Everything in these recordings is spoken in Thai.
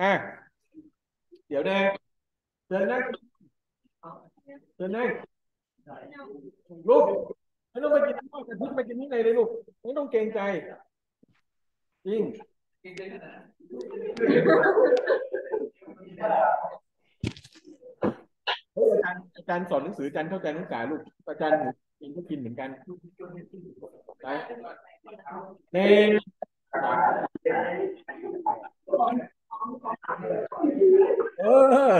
อะเดี๋ยวนะเชินั่งเชินั่งลูกไม่ต้องไปกินข้าวกะทิไปกินที่ไหนเลยลูกไม่ต้องเกรงใจจริงเฮ้ยอาจารย์อาจารย์สอนหนังสืออาจารย์เข้าใจนักศึกษาลูกอาจารย์เองก็กินเหมือนกันไปเน่ เออ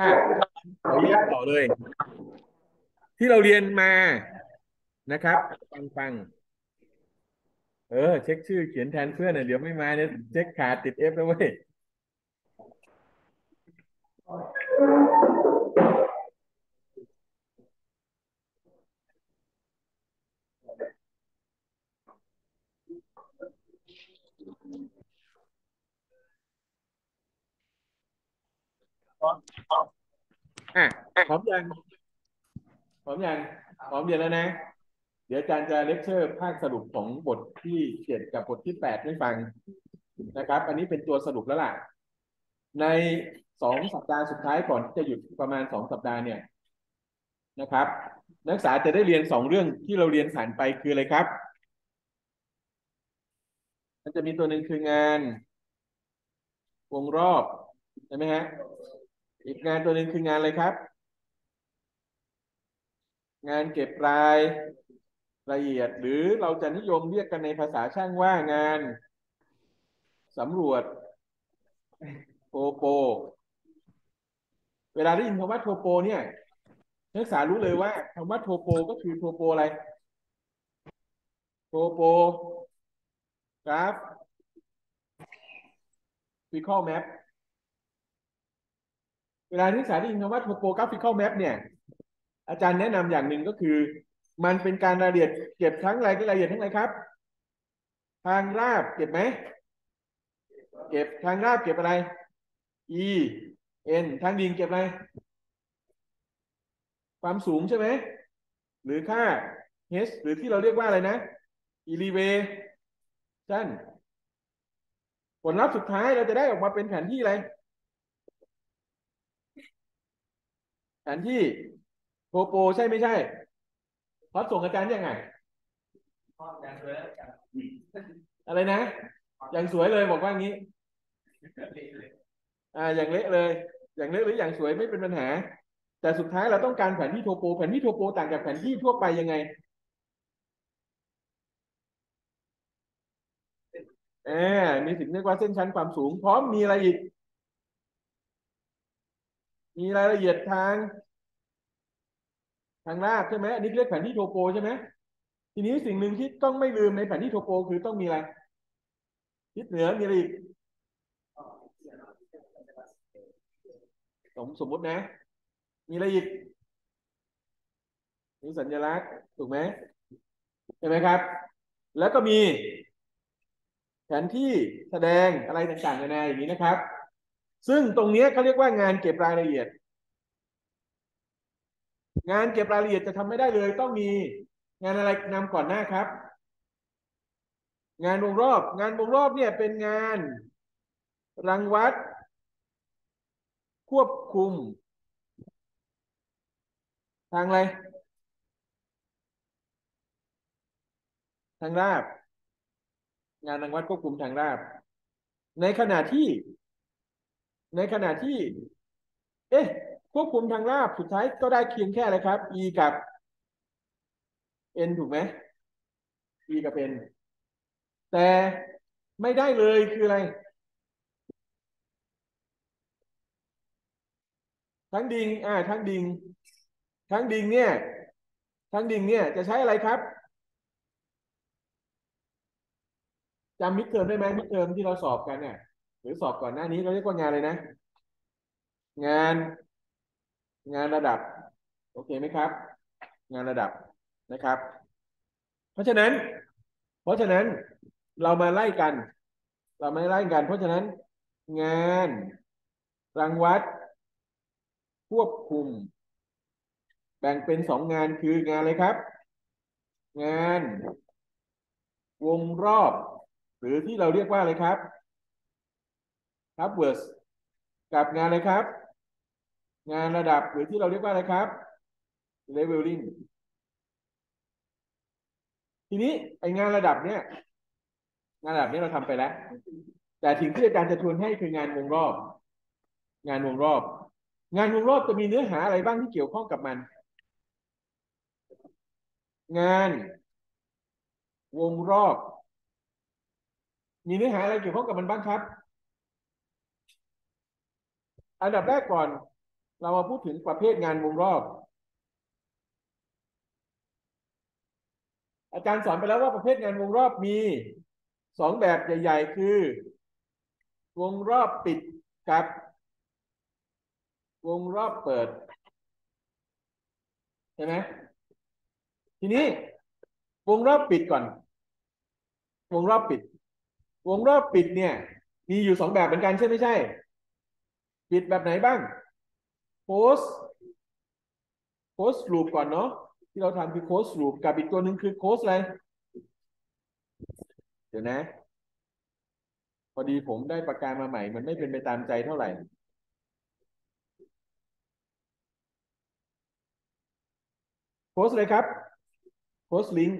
อะขออนุญาตต่อเลย ที่เราเรียนมานะครับ ฟังฟังเออ เช็คชื่อเขียนแทนเพื่อนน่ยเดี๋ยวไม่มาเนี่ยเช็คขาดติดเอฟแล้วเว้ย อะพร้อมยังพร้อมยังพร้อมเรียนแล้วนะ เดี๋ยวอาจารย์จะเลคเชอร์ภาคสรุปของบทที่เจ็ดกับบทที่แปดให้ฟังนะครับ อันนี้เป็นตัวสรุปแล้วล่ะ ในสองสัปดาห์สุดท้ายก่อนที่จะหยุดประมาณสองสัปดาห์เนี่ยนะครับ นักศึกษาจะได้เรียนสองเรื่องที่เราเรียนผ่านไปคืออะไรครับ มันจะมีตัวหนึ่งคืองาน วงรอบใช่ไหมฮะ อีกงานตัวหนึ่งคืองานอะไรครับ งานเก็บรายละเอียด หรือเราจะนิยมเรียกกันในภาษาช่างว่างานสำรวจโทโป เวลาได้ยินคำว่าโทโป เนี่ยนักศึกษารู้เลยว่าคำว่าโทโป ก็คือโทโปอะไรโทโปgraphical map เวลาที่นักศึกษาได้ยินคำว่า topographical map เนี่ย อาจารย์แนะนำอย่างหนึ่งก็คือ มันเป็นการรายละเอียดเก็บทั้งรายละเอียดทั้งอะไรครับ ทางราบเก็บไหม เก็บทางราบเก็บอะไร E N ทางดิ่งเก็บอะไร ความสูงใช่ไหม หรือค่า h หรือที่เราเรียกว่าอะไรนะ elevation ผลลัพธ์สุดท้ายเราจะได้ออกมาเป็นแผนที่อะไร แผนที่โทโปใช่ไม่ใช่พอส่งอาจารย์ยังไงอะไรนะ อย่างสวยเลยบอกว่างี้ อ่า อย่างเละเลย อย่างเละหรืออย่างสวยไม่เป็นปัญหา แต่สุดท้ายเราต้องการแผนที่โทโป แผนที่โทโปต่างจากแผนที่ทั่วไปยังไงเออมีสิ่งเรียกว่าเส้นชั้นความสูง พร้อมมีอะไรอีก มีรายละเอียดทาง ทางราบใช่ไหมอันนี้เรียกแผนที่โทโปใช่ไหมทีนี้สิ่งหนึ่งที่ต้องไม่ลืมในแผนที่โทโปคือต้องมีอะไรทิศเหนือมีอะไรอีกสมสมมตินะ มีอะไรอีกมีสัญลักษณ์ถูกไหมใช่ไหมครับ แล้วก็มีแผนที่แสดงอะไรต่างๆนานาอย่างนี้นะครับ ซึ่งตรงนี้เขาเรียกว่างานเก็บรายละเอียด งานเก็บรายละเอียดจะทำไม่ได้เลย ต้องมีงานอะไรนำก่อนหน้าครับ งานวงรอบ งานวงรอบเนี่ยเป็นงานรังวัด ควบคุม ทางอะไร ทางราบ งานรังวัดควบคุมทางราบ ในขณะที่ ในขณะที่ เอ๊ะควบคุมทางราบสุดท้ายก็ได้เพียงแค่อะไรครับ e กับ n ถูกไหม e กับ n แต่ไม่ได้เลยคืออะไร ทั้งดิงอ่า ทั้งดิง ทั้งดิงเนี่ย ทั้งดิงเนี่ยจะใช้อะไรครับจำมิดเทอมได้ไหมมิดเทอมที่เราสอบกันเนี่ย รือสอบก่อนหน้านี้เราเรียกว่างานเลยนะ งาน งานระดับ โอเคไหมครับ งานระดับนะครับ เพราะฉะนั้น เพราะฉะนั้นเรามาไล่กัน เรามาไล่กัน เพราะฉะนั้น งานรังวัด ควบคุม แบ่งเป็นสองงานคืองานอะไรครับ งาน วงรอบ หรือที่เราเรียกว่าอะไรครับ ครับเวิร์สกับงานอะไรครับ งานระดับหรือที่เราเรียกว่าอะไรครับ leveling ทีนี้ไองานระดับเนี้ยงานระดับนี้เราทำไปแล้ว แต่สิ่งที่อาจารย์จะชวนให้คืองานวงรอบ งานวงรอบ งานวงรอบจะมีเนื้อหาอะไรบ้างที่เกี่ยวข้องกับมัน งานวงรอบ มีเนื้อหาอะไรเกี่ยวข้องกับมันบ้างครับ อันดับแรกก่อน เรามาพูดถึงประเภทงานวงรอบ อาจารย์สอนไปแล้วว่าประเภทงานวงรอบมีสองแบบใหญ่ๆ คือ วงรอบปิดกับ วงรอบเปิด ใช่ไหมทีนี้ วงรอบปิดก่อน วงรอบปิด วงรอบปิดเนี่ย มีอยู่สองแบบเหมือนกันใช่ไม่ใช่ ปิดแบบไหนบ้างโพสโพสลูปก่อนเนาะที่เราทำคือโคสลูปกับอีกตัวหนึ่งคือโคสอะไร เดี๋ยวนะ พอดีผมได้ประกามาใหม่ มันไม่เป็นไปตามใจเท่าไหร่โคสเลยครับโคสลิง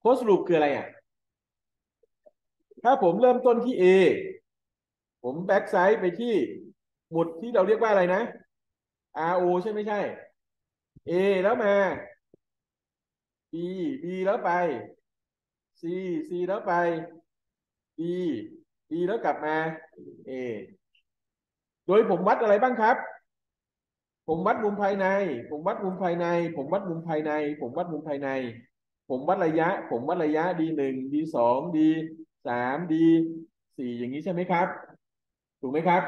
โคสลูปคืออะไรอะ ถ้าผมเริ่มต้นที่ A ผมแบ็กไซด์ไปที่หมุดที่เราเรียกว่าอะไรนะ RO ใช่ไม่ใช่ A แล้วมา B B แล้วไป C C แล้วไป D D แล้วกลับมา A โดยผมวัดอะไรบ้างครับ ผมวัดมุมภายใน ผมวัดมุมภายใน ผมวัดมุมภายใน ผมวัดมุมภายใน ผมวัดระยะ ผมวัดระยะ D หนึ่ง D สอง D สาม D สี่อย่างนี้ใช่ไหมครับ ถูกไหมครับ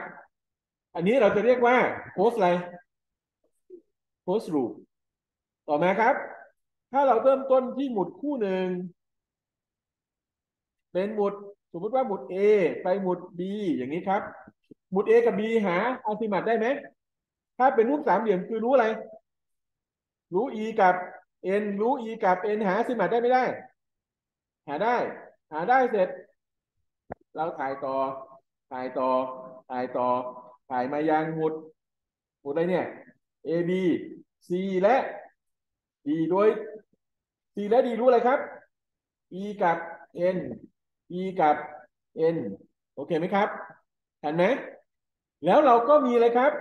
อันนี้เราจะเรียกว่าโพสอะไรโพสรูปต่อมาครับ ถ้าเราเริ่มต้นที่หมุดคู่หนึ่ง เป็นหมุดสมมติว่าหมุด A ไปหมุด B อย่างนี้ครับ หมุด A กับ B หาอัลติมัตได้ไหม ถ้าเป็นรูปสามเหลี่ยมคือรู้อะไร รู้ E กับ N รู้ E กับ N หาอัลติมัตได้ไม่ได้ หาได้ หาได้เสร็จ เราถ่ายต่อ ถ่ายต่อ ถ่ายต่อ ถ่ายมายังหมุด หมุดอะไรเนี่ย A B C และ D โดย C และ D รู้อะไรครับ E กับ N E กับ N โอเคไหมครับเห็นไหมแล้วเราก็มีอะไรครับ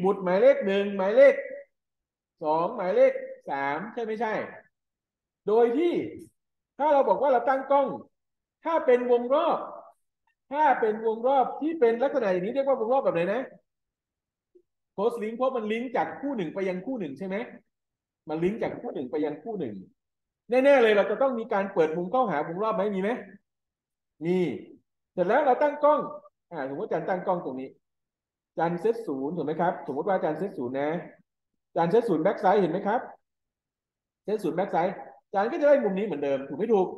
หมุดหมายเลขหนึ่งหมายเลขสองหมายเลขสามใช่ไม่ใช่ โดยที่ถ้าเราบอกว่าเราตั้งกล้อง ถ้าเป็นวงรอบ ถ้าเป็นวงรอบที่เป็นลักษณะอย่างนี้เรียกว่าวงรอบแบบไหนนะclosed link เพราะมันลิงก์จากคู่หนึ่งไปยังคู่หนึ่งใช่ไหมมันลิงก์จากคู่หนึ่งไปยังคู่หนึ่งแน่ๆเลยเราจะต้องมีการเปิดมุมเข้าหาวงรอบไหมมีไหมมีเสร็จแล้วเราตั้งกล้องอ่าสมมติอาจารย์ตั้งกล้องตรงนี้อาจารย์เซตศูนย์ถูกไหมครับ สมมติว่าอาจารย์เซตศูนย์นะอาจารย์เซตศูนย์ backsight เห็นไหมครับเซตศูนย์ backsight อาจารย์ก็จะได้มุมนี้เหมือนเดิมถูกไม่ถูก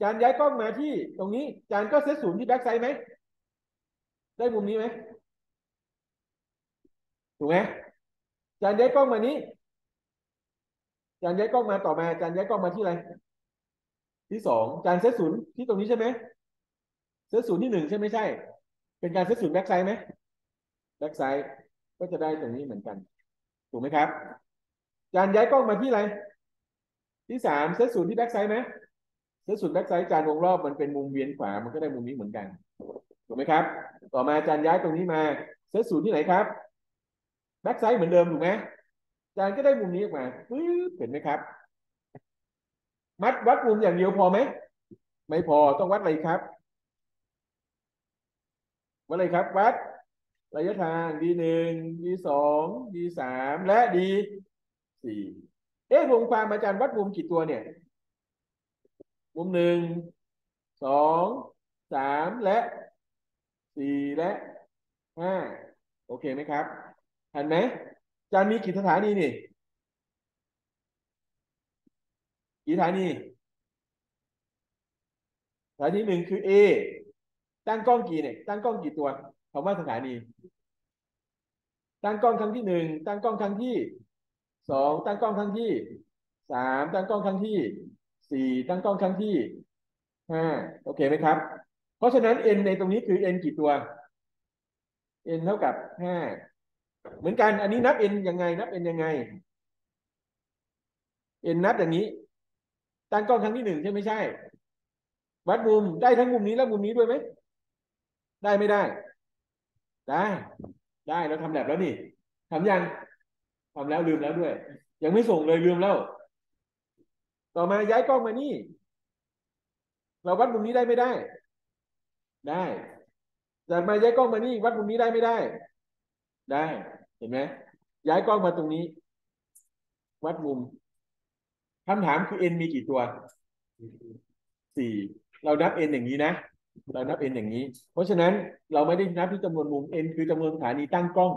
จารย์ย้ายกล้องมาที่ตรงนี้ จารย์ก็เซตศูนย์ที่ backsight ไหม ได้มุมนี้ไหมถูกไหมจารย์ย้ายกล้องมานี้ จารย์ย้ายกล้องมาต่อมา จารย์ย้ายกล้องมาที่อะไร ที่สองจารย์เซตศูนย์ที่ตรงนี้ใช่ไหมเซตศูนย์ที่หนึ่งใช่ไม่ใช่ เป็นการเซตศูนย์ backsight ไหม backsight ก็จะได้ตรงนี้เหมือนกัน ถูกไหมครับ จารย์ย้ายกล้องมาที่อะไร ที่สามเซตศูนย์ที่ backsight ไหม เซตศูนย์แบ็กไซด์จารย์วงรอบมันเป็นมุมเวียนขวา มันก็ได้มุมนี้เหมือนกันถูกไหมครับ ต่อมาอาจารย์ย้ายตรงนี้มาเซตศูนย์ที่ไหนครับแบ็กไซด์เหมือนเดิมถูกไหมอาจารย์ก็ได้มุมนี้ออกมาปึ๊บเห็นไหมครับ มัดวัดมุมอย่างเดียวพอไหมไม่พอต้องวัดอะไรครับวัดอะไรครับ วัดระยะทาง d หนึ่ง d สอง d สามและ d สี่เอ๊ะวงความอาจารย์วัดมุมกี่ตัวเนี่ย มุมหนึ่งสองสามและสี่และห้าโอเคไหมครับทันไหมจารย์มีกี่สถานีนี่กี่สถานีสถานีหนึ่งคือ A ตั้งกล้องกี่เนี่ยตั้งกล้องกี่ตัวคำว่าสถานี ตั้งกล้องครั้งที่หนึ่งตั้งกล้องครั้งที่สองตั้งกล้องครั้งที่สามตั้งกล้องครั้งที่ สี่ตั้งกล้องครั้งที่ห้าโอเคไหมครับ เพราะฉะนั้น n ในตรงนี้คือ n กี่ตัว n เท่ากับห้าเหมือนกัน อันนี้นับ n ยังไง นับ n ยังไง n นับอย่างนี้ ตั้งกล้องครั้งที่หนึ่งใช่ไม่ใช่ วัดมุมได้ทั้งมุมนี้และมุมนี้ด้วยไหม ได้ไม่ได้ ได้ ได้เราทำแบบแล้วนี่ทำยังทำแล้วลืมแล้วด้วย ยังไม่ส่งเลยลืมแล้ว ต่อมาย้ายกล้องมานี่ เราวัดมุมนี้ได้ไม่ได้ ได้จากมาย้ายกล้องมานี่ วัดมุมนี้ได้ไม่ได้ ได้ เห็นไหมย้ายกล้องมาตรงนี้ วัดมุมคำถามคือ n มีกี่ตัวสี่เรานับ n อย่างนี้นะเรานับ n อย่างนี้ เพราะฉะนั้นเราไม่ได้นับที่จำนวนมุม n คือจำนวนสถานีตั้งกล้อง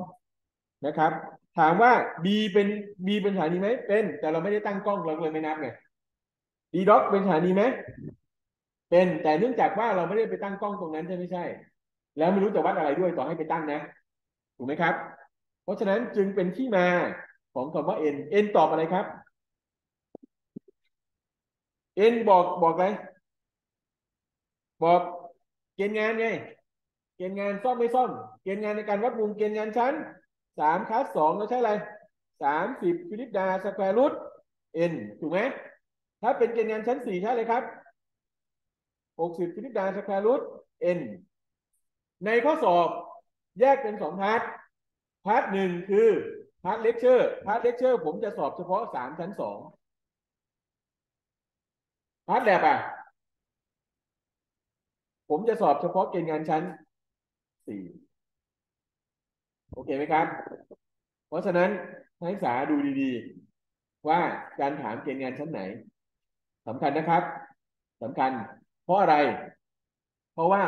นะครับ ถามว่า b เป็น b เป็นสถานีไหมเป็น แต่เราไม่ได้ตั้งกล้องเราเลยไม่นับไง d dot เป็นสถานีไหมเป็นแต่เนื่องจากว่าเราไม่ได้ไปตั้งกล้องตรงนั้นใช่ไม่ใช่ แล้วไม่รู้จะวัดอะไรด้วยต่อให้ไปตั้งนะ ถูกไหมครับ เพราะฉะนั้นจึงเป็นที่มาของคำว่า n n ตอบอะไรครับ n บอกบอกอะไรบอกเกณฑ์งานไง เกณฑ์งานซ่อมไม่ซ่อม เกณฑ์งานในการวัดมุมเกณฑ์งานชั้นสามคัสสองเราใช้อะไรสามสิบฟิลิปดาสแควร์รูท n ถูกไหม ถ้าเป็นเกณฑ์งานชั้นสี่ใช่เลยครับหกสิบฟิลิปดาสแควร์รูท n ในข้อสอบแยกเป็นสอง part part หนึ่งคือ part lecture part lecture ผมจะสอบเฉพาะสามชั้นสอง part lab อะ ผมจะสอบเฉพาะเกณฑ์งานชั้นสี่โอเคไหมครับ เพราะฉะนั้นนักศึกษาดูดีๆ ว่าการถามเกณฑ์งานชั้นไหน สำคัญนะครับสำคัญ เพราะอะไร เพราะว่า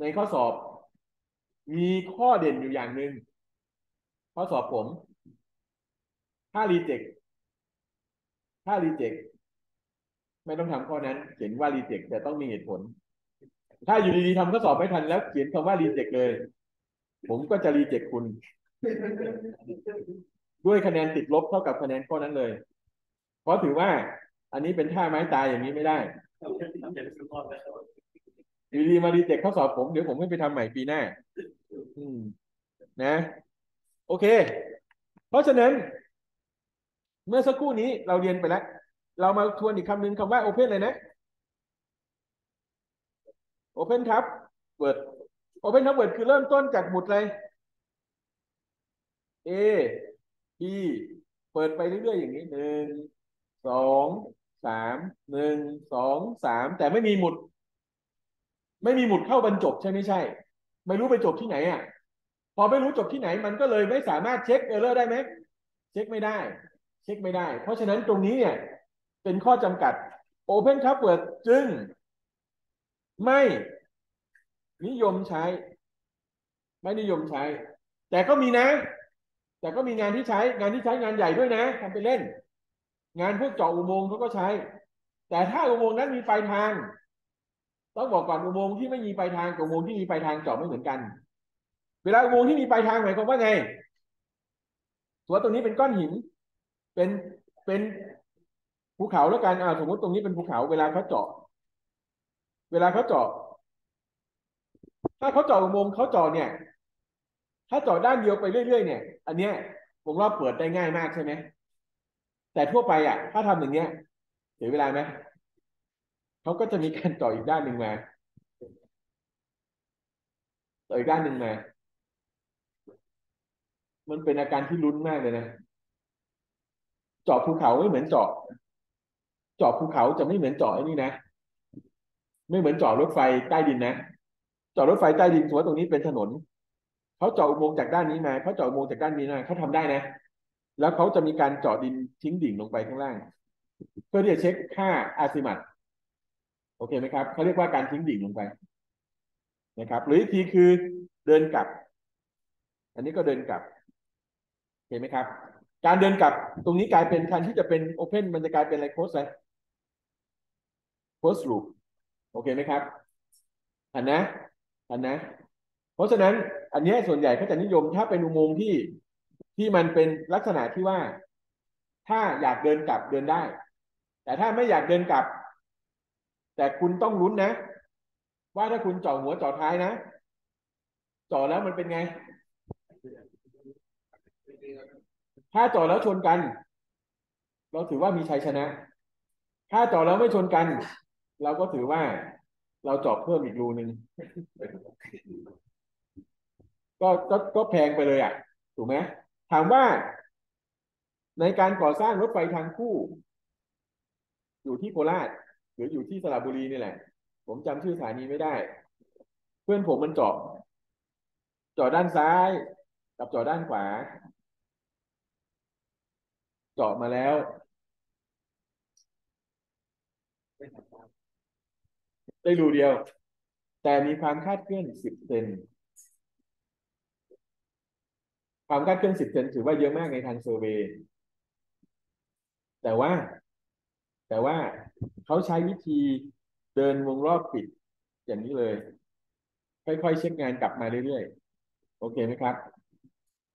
ในข้อสอบมีข้อเด่นอยู่อย่างหนึ่งข้อสอบผม ถ้ารีเจ็คถ้ารีเจ็คไม่ต้องทำข้อนั้น เขียนว่ารีเจ็คแต่ต้องมีเหตุผล ถ้าอยู่ดีๆทำข้อสอบไม่ทันแล้วเขียนคำว่ารีเจ็คเลย ผมก็จะรีเจ็คคุณ ด้วยคะแนนติดลบเท่ากับคะแนนข้อนั้นเลย เพราะถือว่า อันนี้เป็นท่าไม้ตายอย่างนี้ไม่ได้อยู่ดีมารีเจ็คข้อสอบผมเดี๋ยวผมไม่ไปทำใหม่ปีหน้า อืม นะ โอเค เพราะฉะนั้น เมื่อสักครู่นี้เราเรียนไปแล้ว เรามาทวนอีกคำหนึ่งคำว่า open เลยนะ open ครับ word open ครับ word คือเริ่มต้นจากหมุดเลย A B เปิดไปเรื่อยๆอย่างนี้หนึ่งสอง สามหนึ่งสองสามแต่ไม่มีหมุด ไม่มีหมุดเข้าบรรจบใช่ไม่ใช่ ไม่รู้ไปจบที่ไหนอะ พอไม่รู้จบที่ไหนมันก็เลยไม่สามารถเช็คเออร์เลอร์ได้ไหมเช็คไม่ได้ เช็คไม่ได้ เพราะฉะนั้นตรงนี้เนี่ย เป็นข้อจำกัด Open c o v e r จึง ไม่นิยมใช้ ไม่นิยมใช้ แต่ก็มีนะ แต่ก็มีงานที่ใช้งานที่ใช้งานใหญ่ด้วยนะทำไปเล่น งานพวกเจาะอุโมงค์เขาก็ใช้ แต่ถ้าอุโมงค์นั้นมีปลายทาง ต้องบอกก่อนอุโมงค์ที่ไม่มีปลายทางกับอุโมงค์ที่มีปลายทางเจาะไม่เหมือนกัน เวลาอุโมงค์ที่มีปลายทางหมายความว่าไงตัวตรงนี้เป็นก้อนหิน เป็นเป็นภูเขาแล้วกันอ่าสมมติตรงนี้เป็นภูเขา เวลาเขาเจาะ เวลาเขาเจาะ ถ้าเขาเจาะอุโมงค์เขาเจาะเนี่ย ถ้าเจาะด้านเดียวไปเรื่อยๆเนี่ย อันเนี้ยผมว่าเปิดได้ง่ายมากใช่ไหม แต่ทั่วไปอะ ถ้าทำอย่างเงี้ยเสียเวลาไหมเขาก็จะมีการเจาะอีกด้านหนึ่งมาต่ออีกด้านหนึ่งมา มันเป็นอาการที่ลุ้นมากเลยนะเจาะภูเขาไม่เหมือนเจาะเจาะภูเขาจะไม่เหมือนเจาะไอ้นี่นะไม่เหมือนเจาะรถไฟใต้ดินนะเจาะรถไฟใต้ดินสมมติตรงนี้เป็นถนนเขาเจาะอุโมงค์จากด้านนี้มาเขาเจาะอุโมงค์จากด้านนี้มาเขาทำได้นะ แล้วเขาจะมีการเจาะดินทิ้งดิ่งลงไปข้างล่าง เพื่อที่จะเช็คค่าอาซิมัตโอเคไหมครับเขาเรียกว่าการทิ้งดิ่งลงไปนะครับ หรืออีกทีคือเดินกลับ อันนี้ก็เดินกลับเห็นไหมครับ การเดินกลับตรงนี้กลายเป็นแทนที่จะเป็นโอเพนมันจะกลายเป็นอะไรโคสเลยโคสลูปโอเคไหมครับ อันนะ อันนะ เพราะฉะนั้นอันนี้ส่วนใหญ่เขาจะนิยมถ้าเป็นอุโมงค์ที่ ที่มันเป็นลักษณะที่ว่า ถ้าอยากเดินกลับเดินได้ แต่ถ้าไม่อยากเดินกลับ แต่คุณต้องลุ้นนะ ว่าถ้าคุณจ่อหัวจ่อท้ายนะจ่อแล้วมันเป็นไง ถ้าจ่อแล้วชนกัน เราถือว่ามีชัยชนะ ถ้าจ่อแล้วไม่ชนกัน เราก็ถือว่าเราจาะเพิ่มอีกรูหนึ่งก็ก็ก็แพงไปเลยอะ ถูกไหม ถามว่า ในการก่อสร้างรถไฟทางคู่ อยู่ที่โคราชหรืออยู่ที่สระบุรีนี่แหละ ผมจำชื่อสถานีไม่ได้ เพื่อนผมมันเจาะเจาะด้านซ้าย กับเจาะด้านขวา เจาะมาแล้วได้รูเดียว แต่มีความคาดเคลื่อนสิบเซน ความคาดเคลื่อนสิบเซนถือว่าเยอะมากในทางเซอร์เวย์แต่ว่า แต่ว่าเขาใช้วิธีเดินวงรอบปิด อย่างนี้เลย ค่อยๆเช็คงานกลับมาเรื่อยๆ โอเคไหมครับ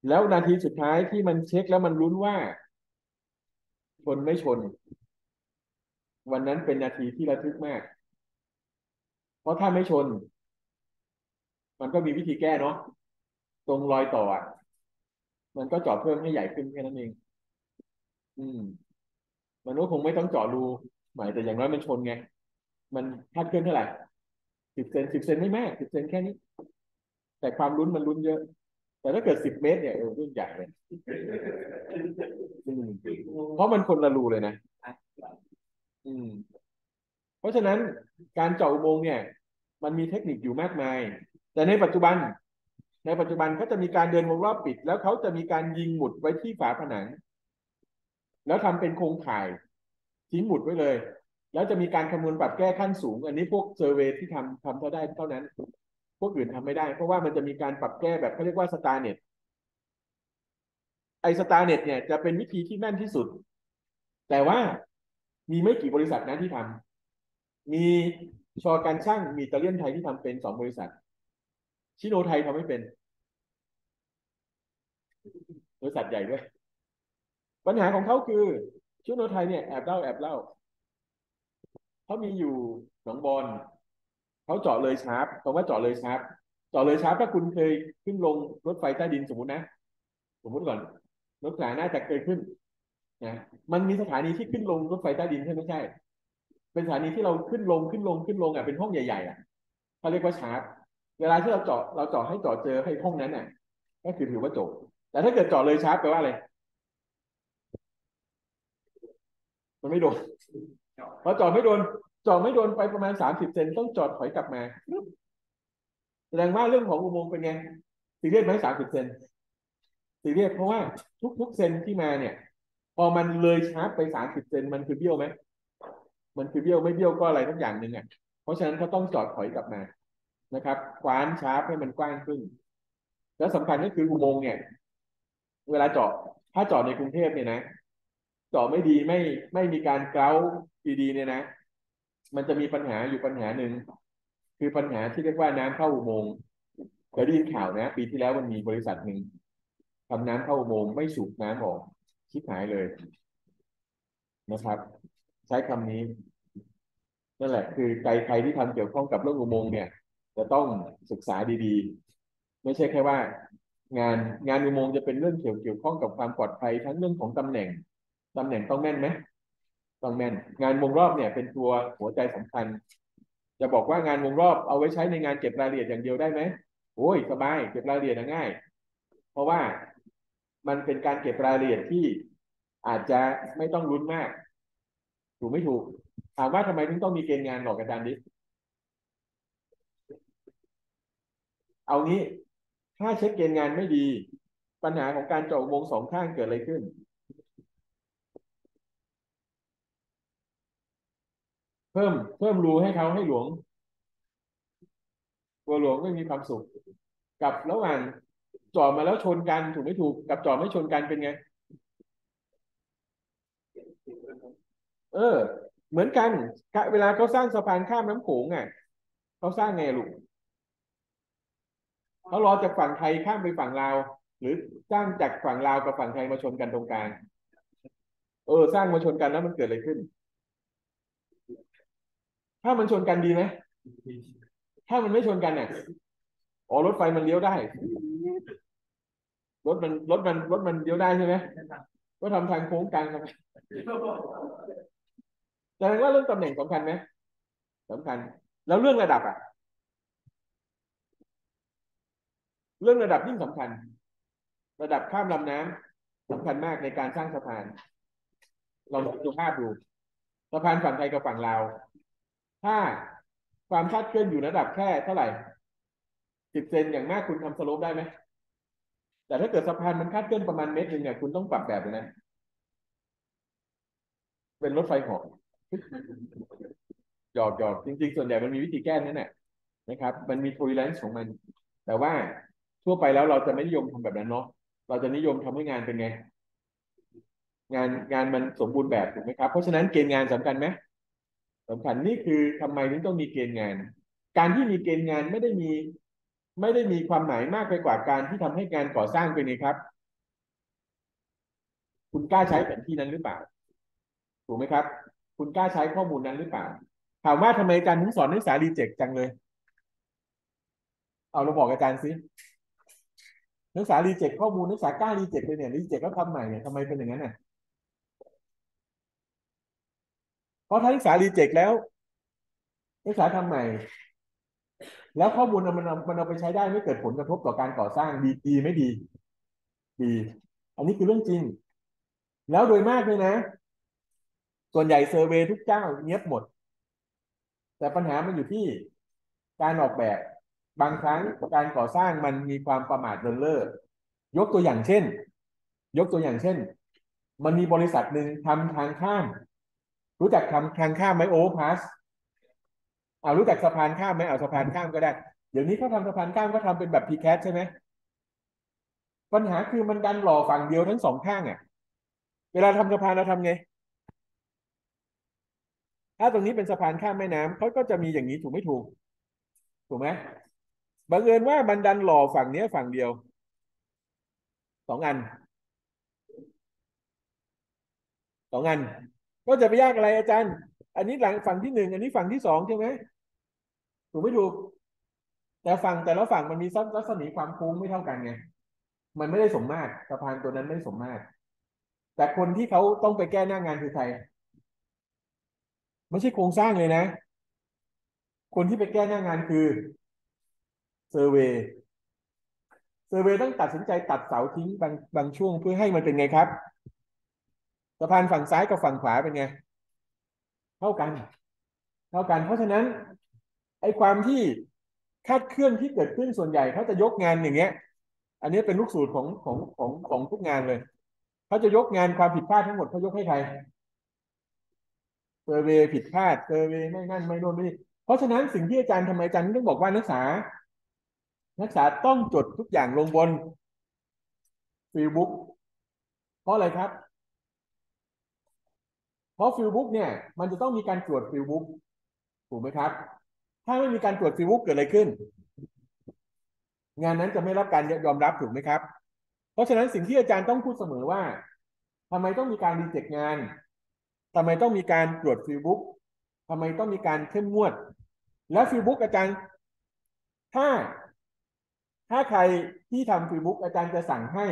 แล้วนาทีสุดท้ายที่มันเช็คแล้วมันลุ้นว่า ชนไม่ชน วันนั้นเป็นนาทีที่ระทึกมาก เพราะถ้าไม่ชน มันก็มีวิธีแก้เนาะตรงรอยต่ออะ มันก็เจาะเพิ่มให้ใหญ่ขึ้นแค่นั้นเอง อืมมันก็คงไม่ต้องเจาะรูหมายแต่อย่างน้อยมันชนไง มันคาดเคลื่อนเท่าไหร่สิบเซนสิบเซนไม่มากสิบเซนแค่นี้ แต่ความลุ้นมันลุ้นเยอะ แต่ถ้าเกิดสิบเมตรเนี่ยเออเรื่องใหญ่เลยเพราะมันคนละรูเลยนะ อืม เพราะฉะนั้นการเจาะอุโมงค์เนี่ย มันมีเทคนิคอยู่มากมาย แต่ในปัจจุบัน ในปัจจุบันเขาจะมีการเดินวงรอบปิด แล้วเขาจะมีการยิงหมุดไว้ที่ฝาผนัง แล้วทำเป็นโครงข่ายทิ้งหมุดไว้เลย แล้วจะมีการคำนวณปรับแก้ขั้นสูง อันนี้พวก survey ที่ทำทำเท่าได้เท่านั้น พวกอื่นทำไม่ได้ เพราะว่ามันจะมีการปรับแก้แบบเขาเรียกว่า StarNet ไอ้ StarNet เนี่ยจะเป็นวิธีที่แม่นที่สุด แต่ว่ามีไม่กี่บริษัทนะที่ทำมีชอการช่างมีตะเลียนไทยที่ทำเป็นสองบริษัท ชิโนไทยทำไม่เป็นบริษัทใหญ่ด้วย ปัญหาของเขาคือชิโนไทยเนี่ยแอบเล่าแอบเล่าเขามีอยู่หนองบอลเขาเจาะเลยชาร์ปคำว่าเจาะเลยชาร์ปเจาะเลยชาร์ปถ้าคุณเคยขึ้นลงรถไฟใต้ดินสมมตินะ สมมติก่อนรถสายน่าจะเคยขึ้นนะมันมีสถานีที่ขึ้นลงรถไฟใต้ดินใช่ไม่ใช่ เป็นสถานีที่เราขึ้นลงขึ้นลงขึ้นลงอะเป็นห้องใหญ่ๆอะเขาเรียกว่าชาร์ป เวลาที่เราเจาะเราเจาะให้เจาะเจอให้ห้องนั้นน่ะก็คือถือว่าจบ แต่ถ้าเกิดเจาะเลยช้าร์ปแปลว่าอะไร มันไม่โดนพอเจาะไม่โดนเจาะไม่โดนไปประมาณสามสิบเซนต้องจอดถอยกลับมา แสดงว่าเรื่องของอุโมงค์เป็นไงสีเรียสไหมสามสิบเซนสีเรียสเพราะว่าทุกๆเซนที่มาเนี่ย พอมันเลยช้าไปสามสิบเซนมันคือเบี้ยวไหมมันคือเบี้ยวไม่เบี้ยวก็อะไรทั้งอย่างหนึ่งอะเพราะฉะนั้นเขาต้องจอดถอยกลับมา นะครับคว้านชาร์ปให้มันกว้างขึ้น แล้วสำคัญก็คืออุโมงค์เนี่ย เวลาเจาะถ้าเจาะในกรุงเทพเนี่ยนะเจาะไม่ดีไม่ไม่มีการเกลาดีๆเนี่ยนะ มันจะมีปัญหาอยู่ปัญหาหนึ่งคือปัญหาที่เรียกว่าน้ำเข้าอุโมงค์เคยได้ยินข่าวนะ ปีที่แล้วมันมีบริษัทหนึ่งทำน้ำเข้าอุโมงค์ไม่สูบน้ำออกชิบหายเลยนะครับ ใช้คำนี้นั่นแหละ คือใครใครที่ทำเกี่ยวข้องกับเรื่องอุโมงค์เนี่ย จะต้องศึกษาดีๆ ไม่ใช่แค่ว่า งานงานอุโมงค์จะเป็นเรื่องเกี่ยวเกี่ยวข้องกับความปลอดภัยทั้งเรื่องของตำแหน่งตำแหน่งต้องแม่นไหมต้องแม่น งานวงรอบเนี่ย เป็นตัวหัวใจสำคัญ จะบอกว่างานวงรอบเอาไว้ใช้ในงานเก็บรายละเอียดอย่างเดียวได้ไหมโอ้ยสบายเก็บรายละเอียดง่าย เพราะว่ามันเป็นการเก็บรายละเอียดที่อาจจะไม่ต้องลุ้นมาก ถูกไม่ถูก ถามว่าทำไมถึงต้องมีเกณฑ์งานหลอกอาจารย์ดิ เอางี้ถ้าเช็คเกณฑ์งานไม่ดี ปัญหาของการเจาะวงสองข้างเกิดอะไรขึ้น เพิ่มเพิ่มรูให้เขาให้หลวงตัวหลวงไม่มีความสุข กับระหว่างจอดมาแล้วชนกันถูกไม่ถูก กับจอดไม่ชนกันเป็นไง เออ เหมือนกัน เวลาเขาสร้างสะพานข้ามน้ำโขงอะเขาสร้างไงลูก เขารอจากฝั่งไทยข้ามไปฝั่งลาวหรือสร้างจากฝั่งลาวกับฝั่งไทยมาชนกันตรงกลาง เออ สร้างมาชนกันแล้วมันเกิดอะไรขึ้น ถ้ามันชนกันดีไหมถ้ามันไม่ชนกันเนี่ยอ๋อรถไฟมันเลี้ยวได้ รถมันรถมันรถมันเลี้ยวได้ใช่ไหมก็ทำทางโค้งกลางกันแสดงว่าเรื่องตำแหน่งสำคัญไหมสำคัญ แล้วเรื่องระดับอะ เรื่องระดับยิ่งสำคัญ ระดับข้ามลำน้ำสำคัญมากในการสร้างสะพานลองดูภาพดูสะพานฝั่งไทยกับฝั่งลาวถ้าความคาดเคลื่อนอยู่ระดับแค่เท่าไหร่สิบเซนอย่างมากคุณทำสโลปได้ไหมแต่ถ้าเกิดสะพานมันคาดเคลื่อนประมาณเมตรหนึ่งเนี่ยคุณต้องปรับแบบเลยนะเป็นรถไฟหอกหยอกหยอกจริง ๆ ส่วนใหญ่มันมีวิธีแก้นั่นแหละนะครับ มันมีโทริเลนซ์ของมัน แต่ว่า ทั่วไปแล้วเราจะไม่นิยมทำแบบนั้นเนาะเราจะนิยมทำให้งานเป็นไง งานงานมันสมบูรณ์แบบถูกไหมครับ เพราะฉะนั้นเกณฑ์งานสำคัญไหมสำคัญนี่คือทำไมถึงต้องมีเกณฑ์งาน การที่มีเกณฑ์งานไม่ได้มี ไม่ได้มีความหมายมากไปกว่าการที่ทำให้งานก่อสร้างเป็นไงครับ คุณกล้าใช้แผนที่นั้นหรือเปล่า ถูกไหมครับ คุณกล้าใช้ข้อมูลนั้นหรือเปล่า ถามว่าทำไมอาจารย์ถึงสอนนักศึกษารีเจ็คจังเลย เอาเราบอกอาจารย์สิ นักศึกษารีเจ็คข้อมูลนักศึกษากล้ารีเจ็คเลยเนี่ยรีเจ็คก็ทำใหม่เนี่ยทำไมเป็นอย่างนั้นน่ะเพราะถ้านักศึกษารีเจ็คแล้วนักศึกษาทำใหม่ แล้วข้อมูลมันมันเอาไปใช้ได้ไม่เกิดผลกระทบต่อการก่อสร้างดีดีไม่ดี ดี อันนี้คือเรื่องจริง แล้วโดนมากเลยนะ ส่วนใหญ่ survey ทุกเจ้าเงียบหมด แต่ปัญหามันอยู่ที่การออกแบบ บางครั้งการก่อสร้างมันมีความประมาทเลินเล่อยกตัวอย่างเช่น ยกตัวอย่างเช่น มันมีบริษัทหนึ่งทำทางข้าม รู้จักทำทางข้ามไหม overpass เอารู้จักสะพานข้ามไหมเอาสะพานข้ามก็ได้ เดี๋ยวนี้เขาทำสะพานข้ามก็ทำเป็นแบบ precast ใช่ไหมปัญหาคือมันดันหล่อฝั่งเดียวทั้งสองข้างอะ เวลาทำสะพานเราทำไง ถ้าตรงนี้เป็นสะพานข้ามแม่น้ำเขาก็จะมีอย่างนี้ถูกไม่ถูก ถูกไหม บังเอิญว่ามันดันหล่อฝั่งเนี้ยฝั่งเดียว สองอัน สองอัน ก็จะไปยากอะไรอาจารย์ อันนี้หลังฝั่งที่หนึ่งอันนี้ฝั่งที่สองใช่ไหมถูกไม่ถูก แต่ฝั่งแต่ละฝั่งมันมีรัศมีความโค้งไม่เท่ากันไง มันไม่ได้สมมาตรสะพานตัวนั้นไม่สมมาตร แต่คนที่เขาต้องไปแก้หน้างานคือใคร ไม่ใช่โครงสร้างเลยนะ คนที่ไปแก้หน้างานคือ เซอร์เวย์เซอร์เวย์ต้องตัดสินใจตัดเสาทิ้งบางบางช่วงเพื่อให้มันเป็นไงครับสะพานฝั่งซ้ายกับฝั่งขวาเป็นไง เท่ากัน เท่ากัน เพราะฉะนั้นไอ้ความที่คาดเคลื่อนที่เกิดขึ้นส่วนใหญ่เขาจะยกงานอย่างเงี้ย อันนี้เป็นลูกสูตรของของของของทุกงานเลยเขาจะยกงานความผิดพลาดทั้งหมดเขายกให้ใคร survey ผิดพลาด survey ไม่นั่นไม่โน่นไม่นี่เพราะฉะนั้นสิ่งที่อาจารย์ทำไมอาจารย์ต้องบอกว่านักศึกษา นักศึกษาต้องจดทุกอย่างลงบน field bookเพราะอะไรครับ เพราะ field book เนี่ย มันจะต้องมีการตรวจ field book ถูกไหมครับ ถ้าไม่มีการตรวจ field book เกิดอะไรขึ้น งานนั้นจะไม่รับการยอมรับถูกไหมครับ เพราะฉะนั้นสิ่งที่อาจารย์ต้องพูดเสมอว่าทำไมต้องมีการ reject งานทำไมต้องมีการตรวจ field book ทำไมต้องมีการเข้มงวด แล้ว field book อาจารย์ ถ้า ถ้าใครที่ทำ field book อาจารย์จะสั่งให้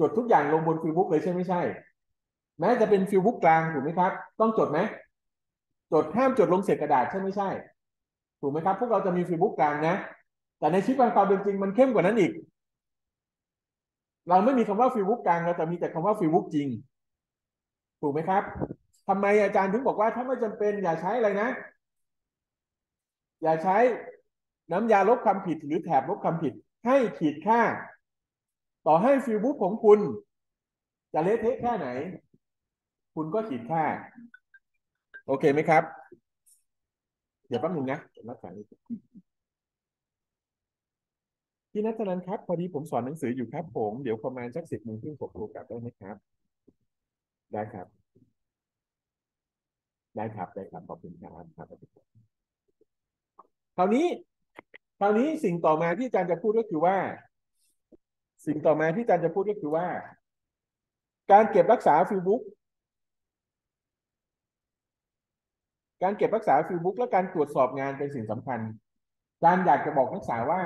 จดทุกอย่างลงบน field book เลยใช่ไม่ใช่ แม้จะเป็น field book กลางถูกไหมครับ ต้องจดไหมจดห้ามจดลงเศษกระดาษใช่ไม่ใช่ ถูกไหมครับ พวกเราจะมี field book กลางนะ แต่ในชีวิตความเป็นจริงมันเข้มกว่านั้นอีก เราไม่มีคำว่า field book กลางเราแต่มีแต่คำว่า field book จริง ถูกไหมครับทำไมอาจารย์ถึงบอกว่าถ้าไม่จำเป็นอย่าใช้อะไรนะ อย่าใช้ น้ำยาลบคำผิดหรือแถบลบคำผิดให้ขีดค่า ต่อให้ฟิลบุ๊กของคุณ จะเละเทะแค่ไหน คุณก็ขีดค่า โอเคไหมครับ เดี๋ยวแป๊บนึงนะรักษาทีพี่นัทนันครับ พอดีผมสอนหนังสืออยู่ครับผม เดี๋ยวประมาณสักสิบโมงครึ่งผมโทรกลับได้ไหมครับ ได้ครับ ได้ครับได้ครับขอบคุณครับครับคราวนี้ คราวนี้สิ่งต่อมาที่อาจารย์จะพูดก็คือว่า สิ่งต่อมาที่อาจารย์จะพูดก็คือว่า การเก็บรักษา field book การเก็บรักษา field book และการตรวจสอบงานเป็นสิ่งสำคัญอาจารย์อยากจะบอกนักศึกษาว่า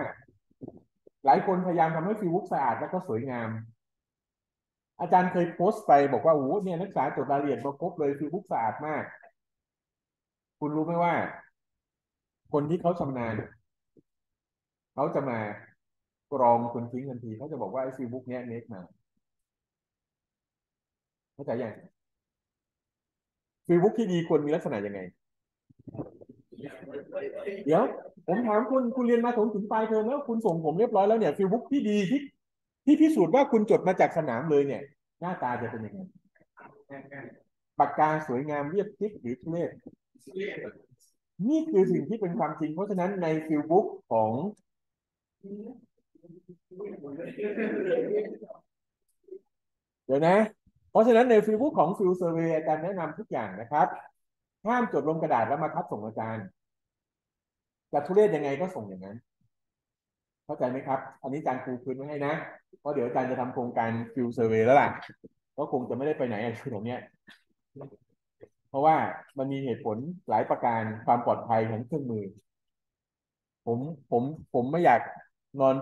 หลายคนพยายามทำให้ field book สะอาดและก็สวยงาม อาจารย์เคยโพสต์ไปบอกว่าโอ้เนี่ยนักศึกษาจดรายละเอียดมาครบเลย field book สะอาดมาก คุณรู้ไหมว่า คนที่เขาชำนาญ เขาจะมากรองคุณทิ้งทันทีเขาจะบอกว่าไอ้ field book เนี้ย make มาเข้าใจยัง field book ที่ดีควรมีลักษณะยังไง เดี๋ยว ผมถามคุณคุณเรียนมาถึงถึงปลายเทอมแล้วคุณส่งผมเรียบร้อยแล้วเนี่ย field book ที่ดีที่ที่พิสูจน์ว่าคุณจดมาจากสนามเลยเนี่ย หน้าตาจะเป็นยังไงปากกาสวยงามเรียบกริบหรือทุเรศนี่คือสิ่งที่เป็นความจริง เพราะฉะนั้นใน field book ของ เดี๋ยวนะ เพราะฉะนั้นใน field book ของ field survey อาจารย์แนะนำทุกอย่างนะครับ ห้ามจดลงกระดาษแล้วมาคัดส่งอาจารย์จะทุเรศยังไงก็ส่งอย่างนั้น เข้าใจไหมครับ อันนี้อาจารย์ครูคืนไว้ให้นะเพราะเดี๋ยวอาจารย์จะทำโครงการ field survey แล้วล่ะก็คงจะไม่ได้ไปไหนอะไรตรงเนี้ยเพราะว่ามันมีเหตุผลหลายประการความปลอดภัยของเครื่องมือ ผมผมผมไม่อยาก นอน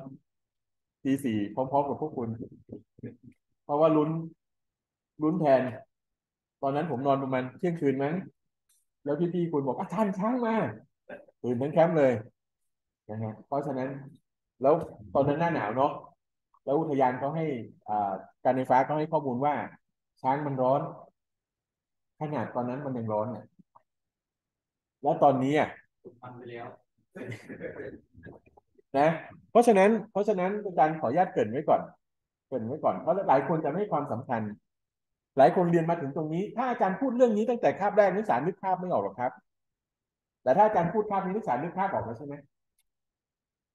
ตีสี่พร้อมๆกับพวกคุณ เพราะว่าลุ้นลุ้นแทน ตอนนั้นผมนอนประมาณเที่ยงคืนมั้งแล้วพี่ๆคุณบอกอาจารย์ช้างมาตื่นทั้งแคมป์เลยนะฮะเพราะฉะนั้น แล้วตอนนั้นหน้าหนาวเนาะแล้วอุทยานเขาให้อ่าการไฟฟ้าเขาให้ข้อมูลว่า ช้างมันร้อน ขนาดตอนนั้นมันยังร้อนเนี่ยแล้วตอนนี้อะ นะเพราะฉะนั้นเพราะฉะนั้นอาจารย์ขออนุญาตเกริ่นไว้ก่อนเกริ่นไว้ก่อนเพราะหลายคนจะไม่ให้ความสำคัญ หลายคนเรียนมาถึงตรงนี้ ถ้าอาจารย์พูดเรื่องนี้ตั้งแต่คาบแรกนักศึกษานึกภาพไม่ออกหรอกครับ แต่ถ้าอาจารย์พูดภาพนี้นักศึกษานึกภาพออกแล้วใช่ไหม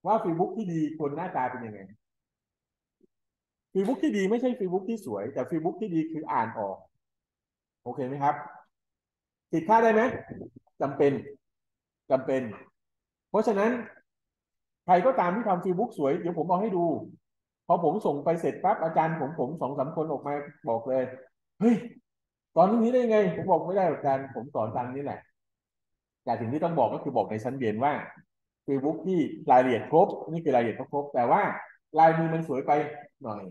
ว่าฟีบุ๊กที่ดีควรหน้าตาเป็นยังไงฟีบุ๊กที่ดีไม่ใช่ฟีบุ๊กที่สวย แต่ฟีบุ๊กที่ดีคืออ่านออก โอเคไหมครับติดค่าได้ไหมจำเป็นจำเป็น เพราะฉะนั้น ใครก็ตามที่ทำฟีบุ๊กสวยเดี๋ยวผมเอาให้ดู พอผมส่งไปเสร็จปั๊บอาจารย์ผมผมสองสามคนออกมาบอกเลย เฮ้ยตอนนี้ได้ยังไง ผมบอกไม่ได้อาจารย์ผมสอนตามนี้แหละแต่สิ่งที่ต้องบอกก็คือบอกในชั้นเรียนว่าฟีบุ๊กที่รายละเอียดครบ นี่คือรายละเอียดครบ แต่ว่าลายมือมันสวยไปหน่อย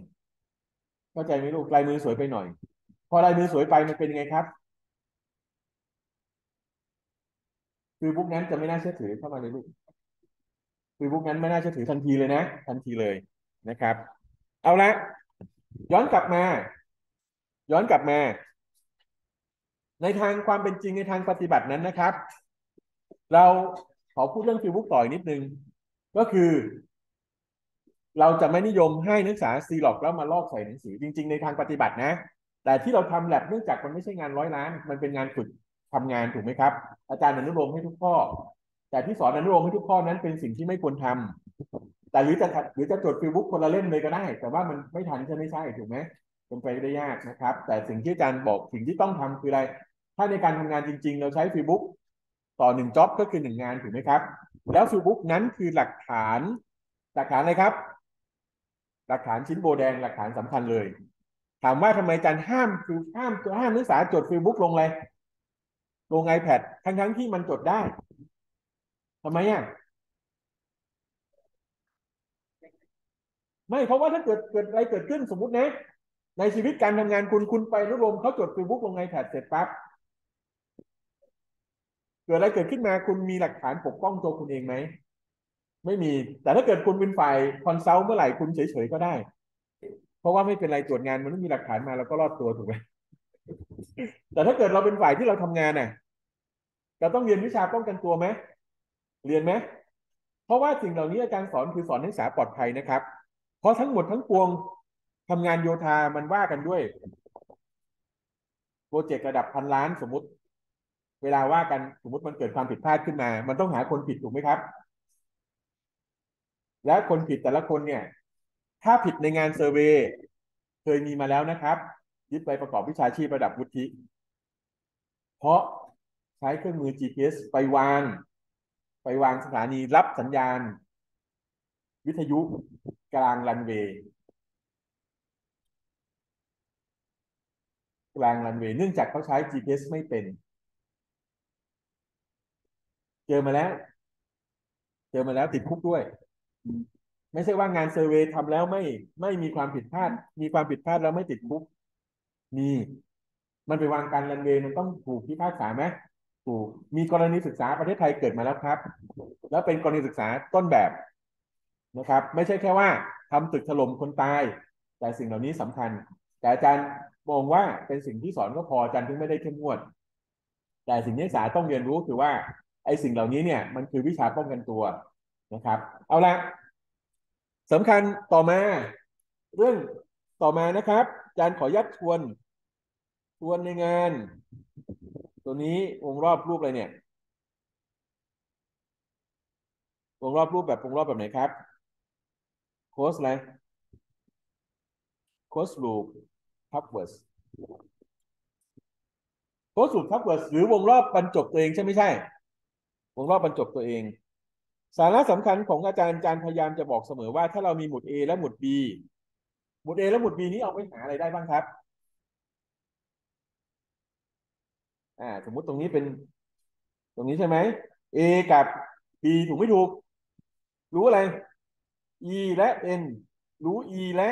เข้าใจไหมลูกลายมือสวยไปหน่อย พอลายมือสวยไปมันเป็นยังไงครับฟีบุ๊กนั้นจะไม่น่าเชื่อถือเข้ามาในลูก ฟีบุ๊กนั้นไม่น่าเชื่อถือทันทีเลยนะ ทันทีเลยนะครับ เอาละย้อนกลับมา ย้อนกลับมา ในทางความเป็นจริงในทางปฏิบัตินั้นนะครับ เราขอพูดเรื่องฟิลบุ๊กต่อยนิดนึง ก็คือ เราจะไม่นิยมให้นักศึกษาซีล็อกแล้วมาลอกใส่หนังสือจริง ๆ ในทางปฏิบัตินะ แต่ที่เราทำแลบเนื่องจากมันไม่ใช่งานร้อยล้าน มันเป็นงานฝึกทำงานถูกไหมครับ อาจารย์อนุโลมให้ทุกข้อ แต่ที่สอนอนุโลมให้ทุกข้อนั้นเป็นสิ่งที่ไม่ควรทำแต่หรือจะหรือจะจด field book คนละเล่มเลยก็ได้ แต่ว่ามันไม่ทันใช่ไม่ใช่ถูกไหมเป็นไปได้ยากนะครับ แต่สิ่งที่อาจารย์บอกสิ่งที่ต้องทำคืออะไร ถ้าในการทำงานจริง ๆ เราใช้ field book ต่อหนึ่ง job ก็คือหนึ่งงานถูกไหมครับ แล้ว field book นั้นคือหลักฐานหลักฐานอะไรครับ หลักฐานชิ้นโบแดงหลักฐานสำคัญเลย ถามว่าทำไมอาจารย์ห้ามคือห้ามห้ามนักศึกษาจดฟิลบุ๊กลงเลยลง iPad ทั้งทั้งที่มันจดได้ ทำไมอะไม่เพราะว่าถ้าเกิดเกิดอะไรเกิดขึ้นสมมตินะ ในชีวิตการทำงานคุณคุณไปนุรมเขาจดฟิลบุ๊กลง iPad เสร็จปั๊บเกิดอะไรเกิดขึ้นมาคุณมีหลักฐานปกป้องตัวคุณเองไหมไม่มี แต่ถ้าเกิดคุณเป็นฝ่าย consult เมื่อไหร่คุณเฉยๆก็ได้ เพราะว่าไม่เป็นไรตรวจงานมันไม่มีหลักฐานมาเราก็รอดตัวถูกไหมแต่ถ้าเกิดเราเป็นฝ่ายที่เราทำงานน่ะเราต้องเรียนวิชาป้องกันตัวไหม เรียนไหมเพราะว่าสิ่งเหล่านี้อาจารย์สอนคือสอนให้ศึกษาปลอดภัยนะครับ เพราะทั้งหมดทั้งปวงทำงานโยธามันว่ากันด้วย โปรเจกต์ระดับพันล้านสมมติ เวลาว่ากันสมมติมันเกิดความผิดพลาดขึ้นมา มันต้องหาคนผิดถูกไหมครับ และคนผิดแต่ละคนเนี่ย ถ้าผิดในงานเซอร์เวย์เคยมีมาแล้วนะครับยึดใบประกอบวิชาชีพระดับวุฒิเพราะใช้เครื่องมือ GPS ไปวาง ไปวางสถานีรับสัญญาณ วิทยุกลางรันเวย์กลางรันเวย์เนื่องจากเขาใช้ GPS ไม่เป็น เจอมาแล้ว เจอมาแล้วติดคุกด้วย ไม่ใช่ว่างานเซอร์เวย์ทำแล้วไม่ไม่มีความผิดพลาด มีความผิดพลาดแล้วไม่ติดคุก มี มันไปวางการรันเวย์มันต้องถูกพิพากษาไหม ถูกมีกรณีศึกษาประเทศไทยเกิดมาแล้วครับ แล้วเป็นกรณีศึกษาต้นแบบนะครับ ไม่ใช่แค่ว่าทำตึกถล่มคนตาย แต่สิ่งเหล่านี้สำคัญ แต่อาจารย์มองว่าเป็นสิ่งที่สอนก็พออาจารย์ถึงไม่ได้เข้มงวด แต่สิ่งที่ศึกษาต้องเรียนรู้คือว่าไอ้สิ่งเหล่านี้เนี่ยมันคือวิชาป้องกันตัวนะครับ เอาละสำคัญต่อมา เรื่องต่อมานะครับอาจารย์ขอยัดทวนทวนในงาน ตัวนี้วงรอบรูปอะไรเนี่ย วงรอบรูปแบบวงรอบแบบไหนครับ โคสอะไร โคสลูปtraverse closed loop traverse หรือวงรอบบรรจบตัวเองใช่ไม่ใช่ วงรอบบรรจบตัวเอง สาระสำคัญของอาจารย์อาจารย์พยายามจะบอกเสมอว่าถ้าเรามีหมุด A และหมุด B หมุด A และหมุด B นี้เอาไปหาอะไรได้บ้างครับ อ่า สมมุติตรงนี้เป็น ตรงนี้ใช่ไหม A กับ B ถูกไม่ถูก รู้อะไร E และ N รู้ E และ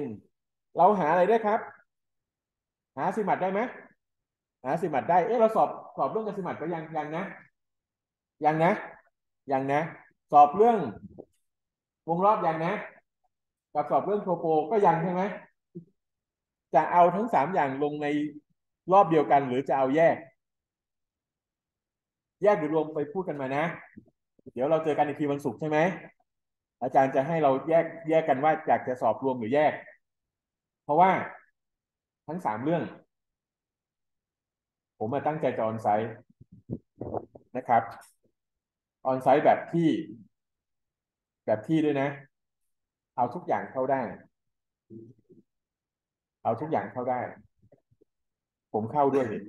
N เราหาอะไรได้ครับ หาสิมัดได้ไหมหาสิมัดได้ เอ๊ะเราสอบสอบเรื่องกสิมัดไปยังยังนะยังนะยังนะ สอบเรื่อง วงรอบยังนะ กับสอบเรื่องโทโปก็ยังใช่ไหมจะเอาทั้งสามอย่างลงใน รอบเดียวกันหรือจะเอาแยก แยกหรือรวมไปพูดกันมานะ เดี๋ยวเราเจอกันอีกทีวันศุกร์ใช่ไหมอาจารย์จะให้เราแยกแยกกันว่าอยากจะสอบรวมหรือแยก เพราะว่าทั้งสามเรื่อง ผมมาตั้งใจจะออนไซต์นะครับออนไซต์แบบที่ แบบที่ด้วยนะ เอาทุกอย่างเข้าได้ เอาทุกอย่างเข้าได้ ผมเข้าด้วยนี่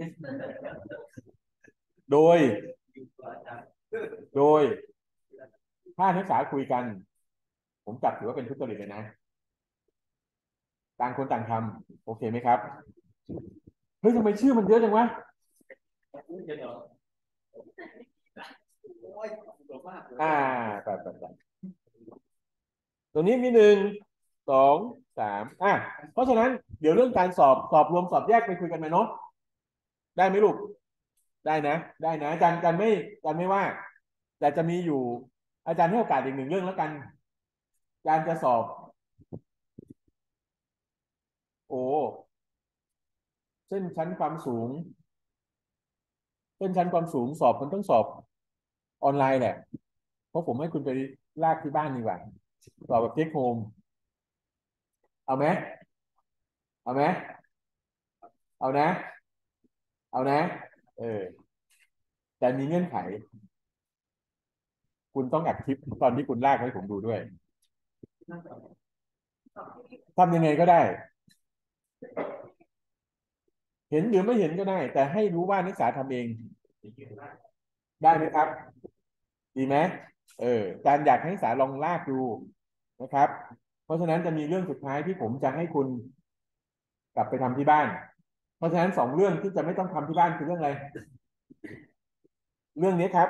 โดย โดย ถ้านักศึกษาคุยกัน ผมจับถือว่าเป็นทุจริตเลยนะ ต่างคนต่างทำโอเคไหมครับ เฮ้ยทำไมชื่อมันเยอะจังวะอ่าแบบแบบแบบตรงนี้มีหนึ่ง สอง สามอะเพราะฉะนั้นเดี๋ยวเรื่องการสอบสอบรวมสอบแยกไปคุยกันไหมเนาะได้ไหมลูก ได้นะ ได้นะอาจารย์อาจารย์ไม่อาจารย์ไม่ว่า แต่จะมีอยู่ อาจารย์ให้โอกาสอีกหนึ่งเรื่องแล้วกันอาจารย์จะสอบ โอ้เส้นชั้นความสูงเส้นชั้นความสูงสอบมันต้องสอบออนไลน์แหละเพราะผมให้คุณไปลากที่บ้านดีกว่าสอบแบบเทคโฮม เอาไหมเอาไหมเอานะ เอานะ เออ แต่มีเงื่อนไข คุณต้องอัดคลิปตอนที่คุณลากให้ผมดูด้วยทำยังไงก็ได้ เห็นหรือไม่เห็นก็ได้ แต่ให้รู้ว่านักศึกษาทำเอง ได้ไหมครับ ดีไหมเอออาจารย์อยากให้นักศึกษาลองลากดูนะครับ ราะฉะนั้นจะมีเรื่องสุดท้ายที่ผมจะให้คุณกลับไปทำที่บ้าน เพราะฉะนั้นสองเรื่องที่จะไม่ต้องทำที่บ้านคือเรื่องอะไร เรื่องนี้ครับ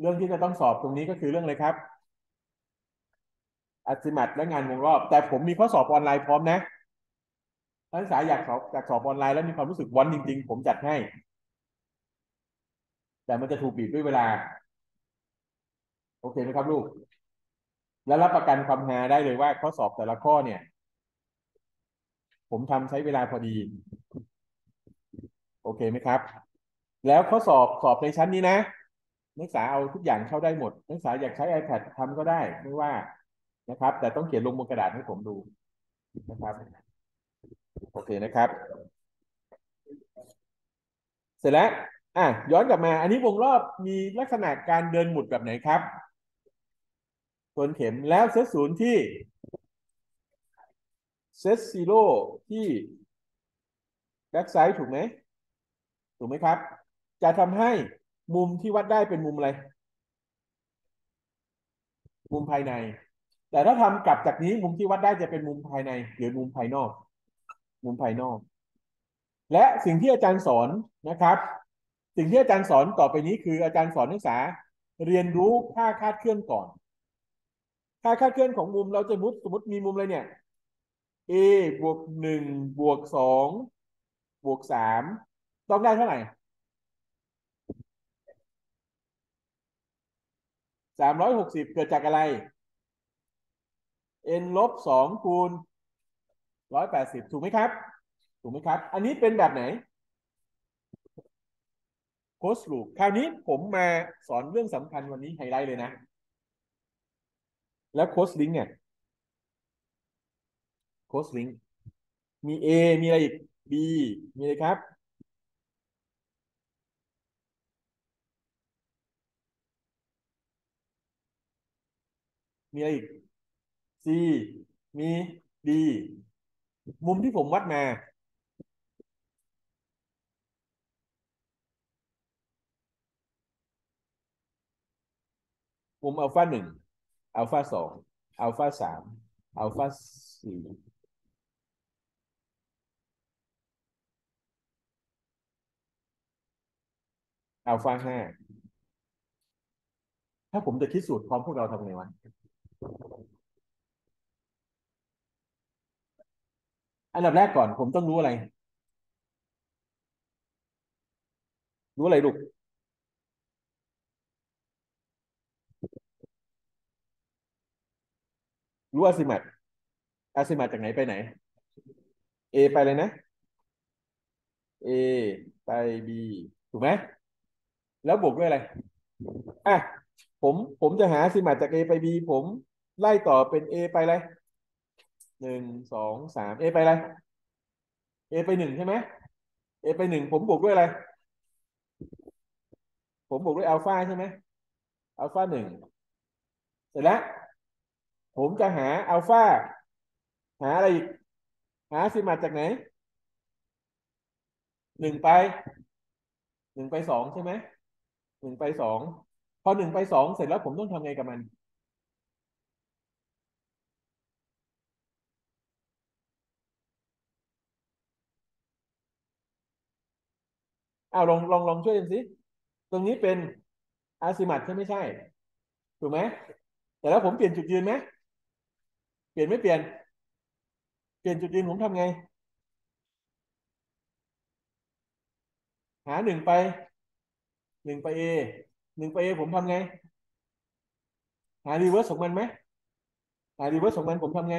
เรื่องที่จะต้องสอบตรงนี้ก็คือเรื่องอะไรครับอัติมัตและงานวงรอบ แต่ผมมีข้อสอบออนไลน์พร้อมนะนักศึกษาอยากสอบอยากสอบออนไลน์แล้วมีความรู้สึกวันจริง ๆ ผมจัดให้ แต่มันจะถูกบีบด้วยเวลา โอเคไหมครับลูก และรับประกันความฮาได้เลยว่าข้อสอบแต่ละข้อเนี่ย ผมทำใช้เวลาพอดี โอเคไหมครับ แล้วข้อสอบสอบในชั้นนี้นะ นักศึกษาเอาทุกอย่างเข้าได้หมด นักศึกษาอยากใช้ iPad ทำก็ได้ไม่ว่านะครับ แต่ต้องเขียนลงบนกระดาษให้ผมดูนะครับ โอเคนะครับ เสร็จแล้วอะย้อนกลับมา อันนี้วงรอบมีลักษณะการเดินหมุดแบบไหนครับ ทวนเข็มแล้วเซตศูนย์ที่ set zero ที่ backsight ถูกไหมถูกไหมครับ จะทำให้มุมที่วัดได้เป็นมุมอะไร มุมภายใน แต่ถ้าทำกลับจากนี้มุมที่วัดได้จะเป็นมุมภายในหรือมุมภายนอก มุมภายนอก และสิ่งที่อาจารย์สอนนะครับ สิ่งที่อาจารย์สอนต่อไปนี้คืออาจารย์สอนนักศึกษาเรียนรู้ค่าคาดเคลื่อนก่อน ค่าคาดเคลื่อนของมุมเราจะมุดสมมติมีมุมอะไรเนี่ย a บวกหนึ่งบวกสองบวกสามต้องได้เท่าไหร่สามร้อยหกสิบเกิดจากอะไร n ลบสองคูณร้อยแปดสิบถูกไหมครับ ถูกไหมครับ อันนี้เป็นแบบไหน closed loop คราวนี้ผมมาสอนเรื่องสำคัญวันนี้ไฮไลท์เลยนะ แล้ว closed link เนี่ย closed link มี A มีอะไรอีก B มีอะไรครับ มีอะไรอีก C มี D มุมที่ผมวัดมา มุมอัลฟาหนึ่ง อัลฟาสองอัลฟาสามอัลฟาสี่อัลฟาห้าถ้าผมจะคิดสูตรพร้อมพวกเราทำไงวะ อันดับแรกก่อนผมต้องรู้อะไร รู้อะไรลูก รู้อาซิมัตอาซิมัตจากไหนไปไหน A ไปเลยนะ A ไป B ถูกไหมแล้วบวกด้วยอะไร อะ ผมผมจะหาซิมัตจาก A ไป B ผมไล่ต่อเป็น A ไปเลยหนึ่งสองสาม A ไปอะไร A ไปหนึ่งใช่ไหม A ไปหนึ่งผมบวกด้วยอะไร ผมบวกด้วยอัลฟาใช่ไหมอัลฟาหนึ่งเสร็จแล้ว ผมจะหาอัลฟาหาอะไรอีก หาซิมาจากไหนหนึ่งไปหนึ่งไปสองใช่ไหมหนึ่งไปสองพอหนึ่งไปสองเสร็จแล้วผมต้องทำไงกับมันอ้าวลองลองลองช่วยกันสิ ตรงนี้เป็นอาซิมัตใช่ไม่ใช่ ถูกไหมแต่แล้วผมเปลี่ยนจุดยืนไหม เปลี่ยนไม่เปลี่ยน เปลี่ยนจุดยืนผมทำไง หาหนึ่งไปหนึ่งไป A หนึ่งไป A ผมทำไง หา reverse ของมันไหมหา reverse ของมันผมทำไง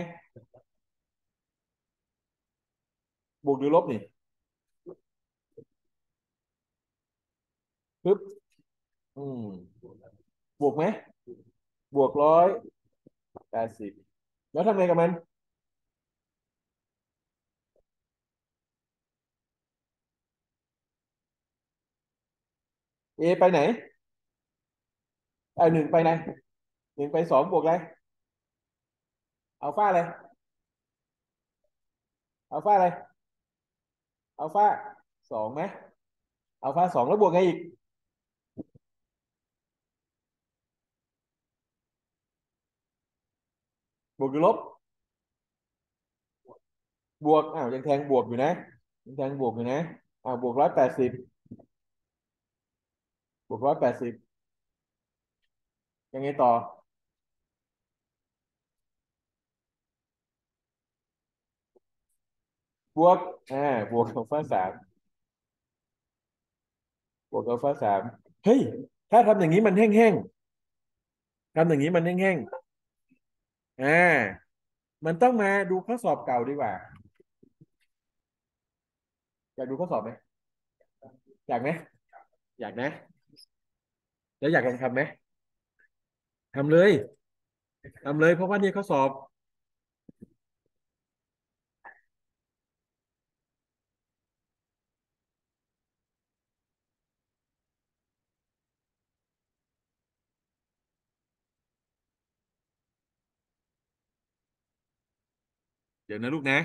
บวกหรือลบนี่ปึ๊บอืม บวกไหม บวกร้อยแปดสิบ แล้วทำไงกับมัน A ไปไหนไอ้หนึ่งไปไหนหนึ่งไปสองบวกอะไรอัลฟาอะไรอัลฟาอะไรอัลฟาสองไหมอัลฟาสองแล้วบวกไงอีก วกหรือลบบวกอ้าวยังแทงบวกอยู่นะยังแทงบวกอยู่นะอ้าวบวกร้อยแปดสิบบวกร้อยแปดสิบยังไงต่อบวกอ่าบวกอัลฟาสามบวกอัลฟาสามเฮ้ย ถ้าทำอย่างนี้มันแห้งๆทำอย่างนี้มันแห้งๆ อ่า มันต้องมาดูข้อสอบเก่าดีกว่า อยากดูข้อสอบไหมอยากไหมอยากนะ แล้วอยากลองทำไหมทำเลยทำเลยเพราะว่านี่ข้อสอบ เดี๋ยวนะลูกนะ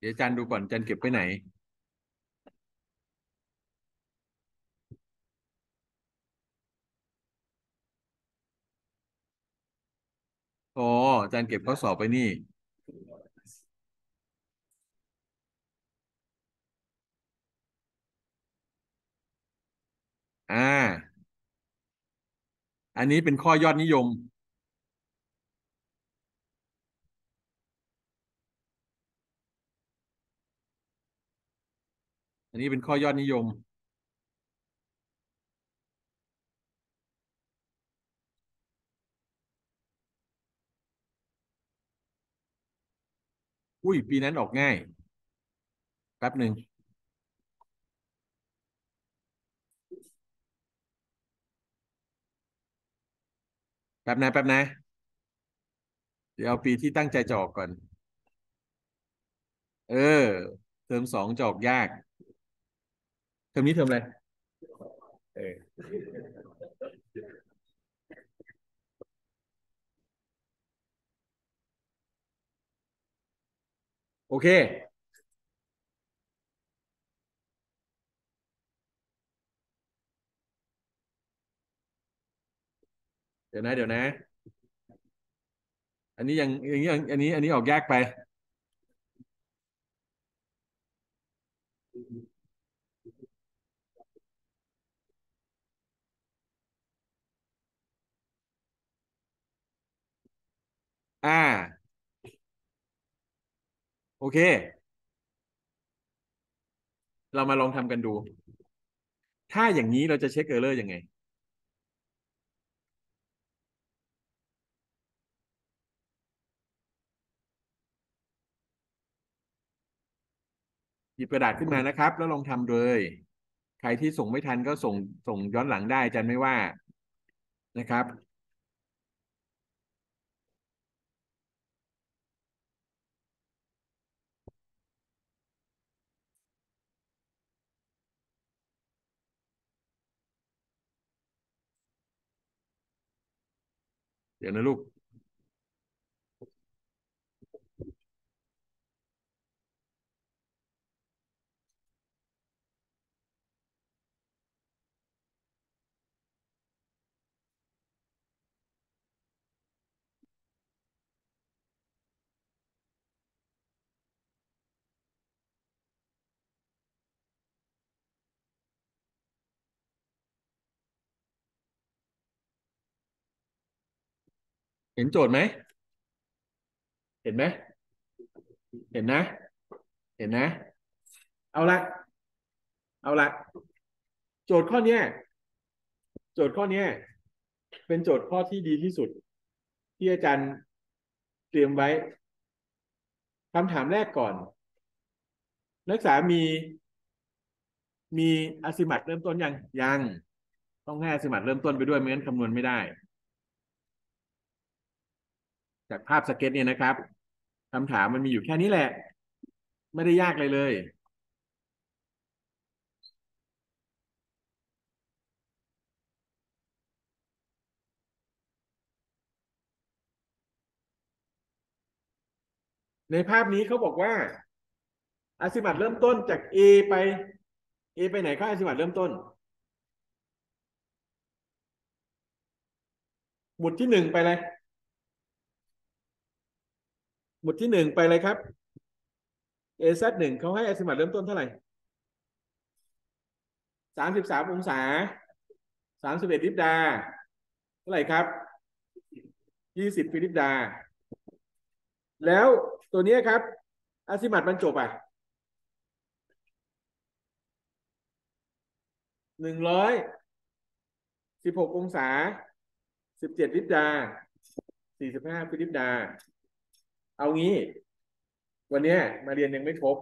เดี๋ยวจารย์ดูก่อนจารย์เก็บไปไหนอ๋ออาจารย์เก็บข้อสอบไปนี่ อ่า อันนี้เป็นข้อยอดนิยม อันนี้เป็นข้อยอดนิยม อุ้ย ปีนั้นออกง่าย แป๊บหนึ่งแป๊บนะแป๊บนะ เดี๋ยวเอาปีที่ตั้งใจจะออกก่อน เออ เทอมสองจะออกยาก เทอมนี้เทอมอะไร เออ โอเค เดี๋ยวนะ เดี๋ยวนะ อันนี้ยังอันนี้ยังอันนี้ อันนี้ออกยากไป อ่า โอเค เรามาลองทำกันดู ถ้าอย่างนี้เราจะเช็คเออร์เลอร์ยังไง หยิบกระดาษขึ้นมานะครับ แล้วลองทำเลย ใครที่ส่งไม่ทันก็ส่งส่งย้อนหลังได้จันไม่ว่านะครับ เห็นโจทย์ไหม เห็นไหม เห็นนะ เห็นนะ เอาละ เอาละ โจทย์ข้อเนี้ยโจทย์ข้อเนี้ยเป็นโจทย์ข้อที่ดีที่สุด ที่อาจารย์เตรียมไว้คำถามแรกก่อน นักศึกษามีมีอาซิมัตเริ่มต้นยังยัง ต้องให้อาซิมัตเริ่มต้นไปด้วยไม่งั้นคำนวณไม่ได้ จากภาพสเก็ตเนี่ยนะครับคำถามมันมีอยู่แค่นี้แหละ ไม่ได้ยากเลยเลย ในภาพนี้เขาบอกว่าอาซิมัตเริ่มต้นจาก A ไป A ไปไหนครับอาซิมัตเริ่มต้น หมุดที่หนึ่งไปเลย หมุดที่หนึ่งไปเลยครับ AZ หนึ่งเขาให้อาซิมัตเริ่มต้นเท่าไหร่สามสิบสามองศาสามสิบเอ็ดลิปดา เท่าไหร่ครับยี่สิบฟิลิปดา แล้วตัวนี้ครับ azimuth บรรจบอะหนึ่งร้อยสิบหกองศาสิบเจ็ดลิปดาสี่สิบห้าพิลิปดา เอางี้ วันนี้มาเรียนยังไม่ครบ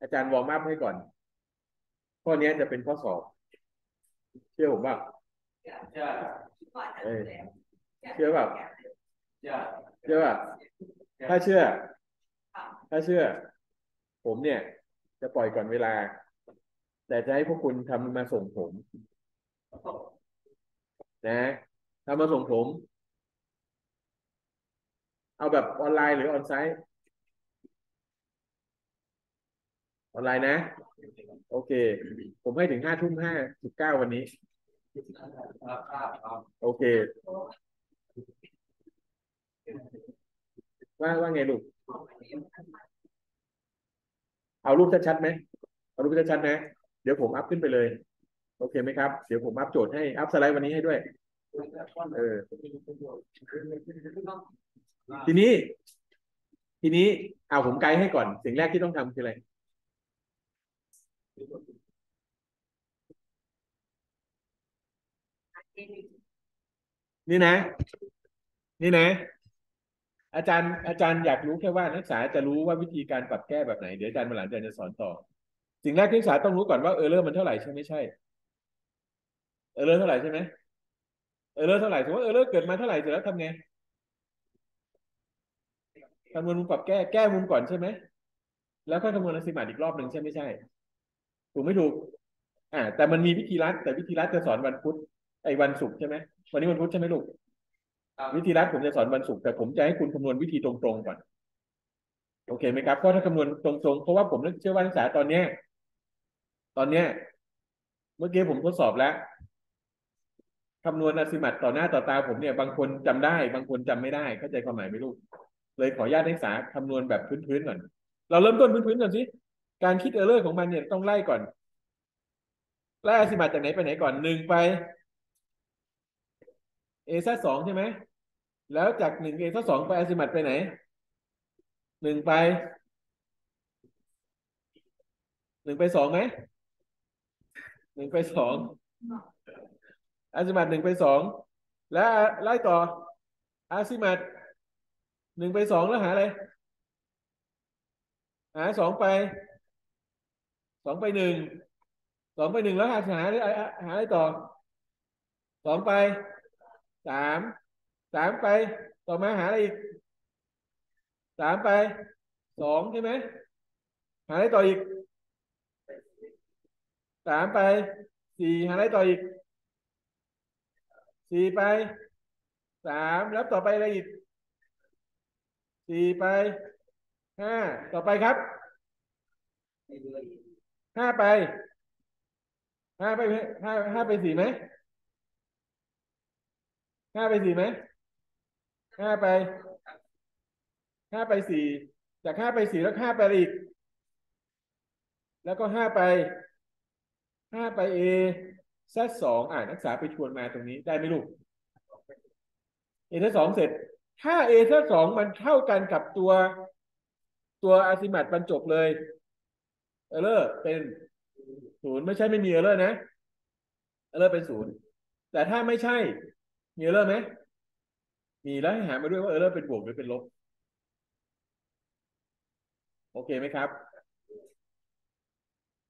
อาจารย์ warm up ให้ก่อน ข้อนี้จะเป็นข้อสอบ เชื่อผมป่ะเออเชื่อป่ะเชื่อป่ะถ้าเชื่อ ถ้าเชื่อ ผมเนี่ย จะปล่อยก่อนเวลา แต่จะให้พวกคุณทำมาส่งผม นะทำมาส่งผม เอาแบบออนไลน์หรือออนไซต์ออนไลน์นะ โอเค ผมให้ถึงห้าทุ่มห้าสิบเก้าวันนี้ โอเค ว่าว่าไงลูก เอารูปชัดๆไหมเอารูปชัดๆนะ เดี๋ยวผมอัพขึ้นไปเลย โอเคไหมครับ เดี๋ยวผมอัพโจทย์ให้ อัพสไลด์วันนี้ให้ด้วย เออ ทีนี้ ทีนี้เอาผมไกด์ให้ก่อน สิ่งแรกที่ต้องทำคืออะไรนี่นะ นี่นะ อาจารย์อาจารย์อยากรู้แค่ว่านักศึกษาจะรู้ว่าวิธีการปรับแก้แบบไหน เดี๋ยวอาจารย์มาหลังอาจารย์จะสอนต่อ สิ่งแรกที่นักศึกษาต้องรู้ก่อนว่า error มันเท่าไหร่ใช่ไม่ใช่ error เท่าไหร่ใช่ไหม error เท่าไหร่สมมติว่าเออร์เลอร์เกิดมาเท่าไหร่เสร็จแล้วทำไง คำนวณมุมปรับแก้แก้มุมก่อนใช่ไหมแล้วก็คำนวณอซิมาตอีกรอบหนึ่งใช่ไม่ใช่ ถูกไม่ถูก อ่า แต่มันมีวิธีรัดแต่วิธีรัดจะสอนวันพุธไอ้วันศุกร์ใช่ไหมวันนี้วันพุธใช่ไหมลูกวิธีรัดผมจะสอนวันศุกร์แต่ผมจะให้คุณคำนวณวิธีตรงๆก่อน โอเคไหมครับเพราะถ้าคำนวณตรงๆเพราะว่าผมเชื่อว่านักศึกษาตอนเนี้ยตอนเนี้ย เมื่อกี้ผมทดสอบแล้วคำนวณอซิมัตต่อหน้าต่อตาผมเนี่ย บางคนจำได้ บางคนจำไม่ได้ เข้าใจความหมายไหมลูก เลยขออนุญาตนักศึกษาคำนวณแบบพื้นๆก่อน เราเริ่มต้นพื้นๆก่อนสิ การคิดเออร์เลอร์ของมันเนี่ยต้องไล่ก่อน ไล่อซิมัตจากไหนไปไหนก่อนหนึ่งไปเอซ่าสองใช่ไหม แล้วจากหนึ่งเอซ่าสองไปอซิมัตไปไหนหนึ่งไปหนึ่งไปสองไหมหนึ่งไปสองอาซิมัตหนึ่งไปสองแล้วไล่ต่ออาซิมัต หนึ่งไปสองแล้วหาอะไร หาสองไป สองไปหนึ่ง สองไปหนึ่งแล้วหาหาอะไรหาอะไรต่อ สองไป สาม สามไป ต่อมาหาอะไรอีก สามไป สองใช่ไหม หาอะไรต่ออีก สามไป สี่หาอะไรต่ออีก สี่ไป สาม แล้วต่อไปอะไรอีก สี่ไปห้าต่อไปครับห้าไปห้าไปห้าห้าไปสี่ไหมห้าไปสี่ไหมห้าไปห้าไปสี่จากห้าไปสี่แล้วห้าไปอีก แล้วก็ห้าไปห้าไป S สองอ่านักศึกษาไปชวนมาตรงนี้ได้ไหมลูก S สองเสร็จ ถ้า S สองมันเท่ากันกับตัวตัว azimuth บรรจบเลย error เป็นศูนย์ไม่ใช่ไม่มี error นะ error เป็นศูนย์แต่ถ้าไม่ใช่ มี error ไหมมีแล้วให้หามาด้วยว่า error เป็นบวกหรือเป็นลบ โอเคไหมครับ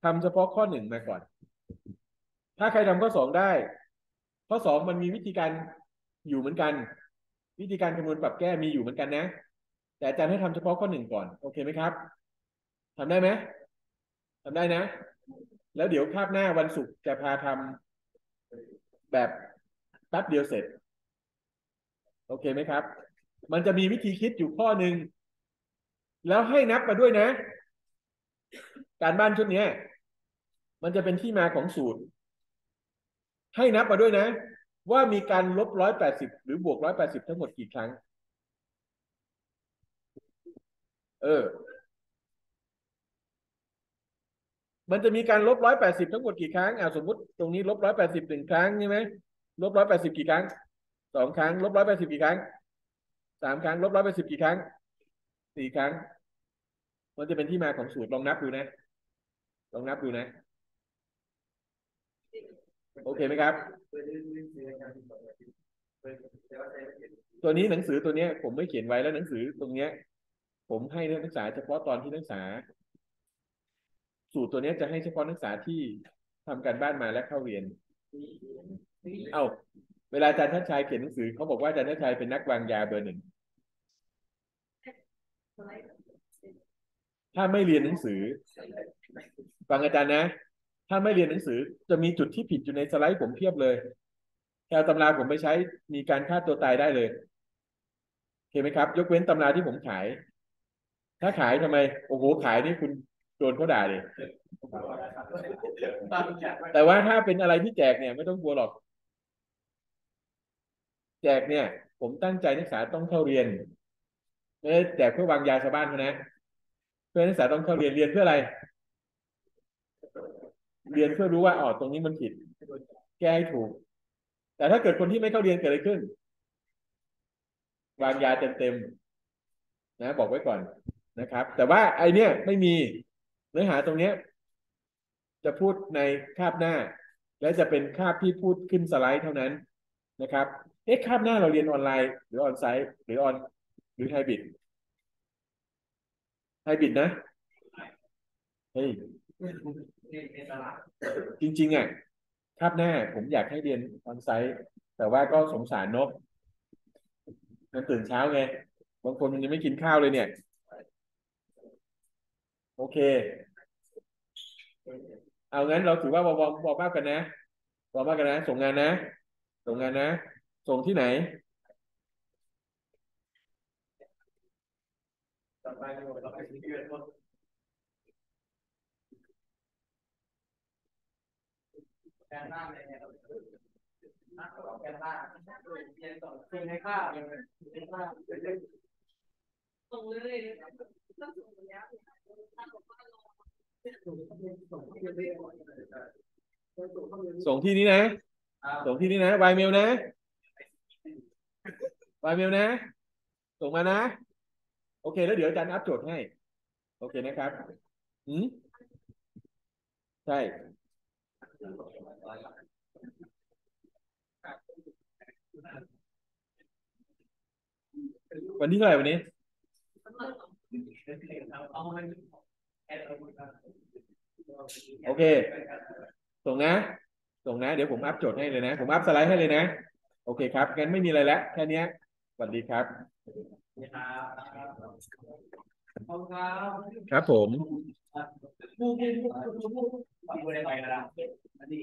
ทำเฉพาะข้อหนึ่งมาก่อน ถ้าใครทำข้อสองได้ ข้อสองมันมีวิธีการอยู่เหมือนกัน วิธีการคำนวณปรับแก้มีอยู่เหมือนกันนะ แต่อาจารย์ให้ทำเฉพาะข้อหนึ่งก่อน โอเคไหมครับทำได้ไหมทำได้นะ แล้วเดี๋ยวคาบหน้าวันศุกร์จะพาทำแบบแป๊บเดียวเสร็จ โอเคไหมครับ มันจะมีวิธีคิดอยู่ข้อหนึ่งแล้วให้นับมาด้วยนะ การบ้านชุดนี้มันจะเป็นที่มาของสูตร ให้นับมาด้วยนะ ว่ามีการลบร้อยแปดสิบหรือบวกร้อยแปดสิบทั้งหมดกี่ครั้ง เออ มันจะมีการลบร้อยแปดสิบทั้งหมดกี่ครั้งอ่าสมมติตรงนี้ลบร้อยแปดสิบหนึ่งครั้งใช่ไหมลบร้อยแปดสิบกี่ครั้งสองครั้ง ลบร้อยแปดสิบกี่ครั้งสามครั้ง ลบร้อยแปดสิบกี่ครั้งสี่ครั้ง มันจะเป็นที่มาของสูตรลองนับดูนะ ลองนับดูนะ โอเคไหมครับ ตัวนี้หนังสือตัวเนี้ยผมไม่เขียนไว้แล้วหนังสือตรงเนี้ย ผมให้นักศึกษาเฉพาะตอนที่นักศึกษา สูตรตัวเนี้ยจะให้เฉพาะนักศึกษาที่ทำการบ้านมาและเข้าเรียน เอาเวลาอาจารย์ทัชชัยเขียนหนังสือเขาบอกว่าอาจารย์ทัชชัยเป็นนักวางยาเบอร์หนึ่ง ถ้าไม่เรียนหนังสือ ฟังอาจารย์นะ ถ้าไม่เรียนหนังสือจะมีจุดที่ผิดอยู่ในสไลด์ผมเพียบเลยแค่ตำราผมไปใช้มีการฆ่าตัวตายได้เลยโอเคไหมครับ ยกเว้นตำราที่ผมขาย ถ้าขายทำไม โอ้โหขายนี่คุณโดนเขาด่าเลยแต่ว่าถ้าเป็นอะไรที่แจกเนี่ย ไม่ต้องกลัวหรอก แจกเนี่ย ผมตั้งใจนักศึกษาต้องเข้าเรียนไม่ได้แจกเพื่อวางยาชาวบ้านเขานะเพื่อนักศึกษาต้องเข้าเรียนเรียนเพื่ออะไร เรียนเพื่อรู้ว่าอ๋อตรงนี้มันผิด แก้ให้ถูก แต่ถ้าเกิดคนที่ไม่เข้าเรียนเกิดอะไรขึ้น วางยาเต็มๆนะ บอกไว้ก่อนนะครับ แต่ว่าไอเนี้ยไม่มีเนื้อหาตรงเนี้ย จะพูดในคาบหน้า และจะเป็นคาบที่พูดขึ้นสไลด์เท่านั้นนะครับเอ๊ะคาบหน้าเราเรียนออนไลน์ หรือออนไซต์หรือออนหรือไฮบิดไฮบิดนะเฮ้ย จริง ๆอะคาบหน้าผมอยากให้เรียนon-site แต่ว่าก็สงสารนกมันตื่นเช้าไงบางคนมันยังไม่กินข้าวเลยเนี่ย โอเค เอางั้นเราถือว่า warm warm up กันนะ warm up กันนะ ส่งงานนะ ส่งงานนะ ส่งที่ไหน แกนหน้าเลยเนี่ยนักแกนหน้าเรียนต่อเรียนในค่าเรียนในค่าส่งเลยต้องส่งแล้วถ้าบอกว่าเราส่งที่นี้นะส่งที่นี้นะไวเมลนะไวเมลนะ ส่งมานะ โอเค แล้วเดี๋ยวอาจารย์อัพโจทย์ให้ โอเคนะครับ อืมใช่ วันที่เท่าไหร่วันนี้เอามันโอเค ส่งนะ ส่งนะ เดี๋ยวผมอัพโจทย์ให้เลยนะ ผมอัพสไลด์ให้เลยนะ โอเคครับ งั้นไม่มีอะไรแล้วแค่เนี้ยสวัสดีครับขอบครับครับผม అది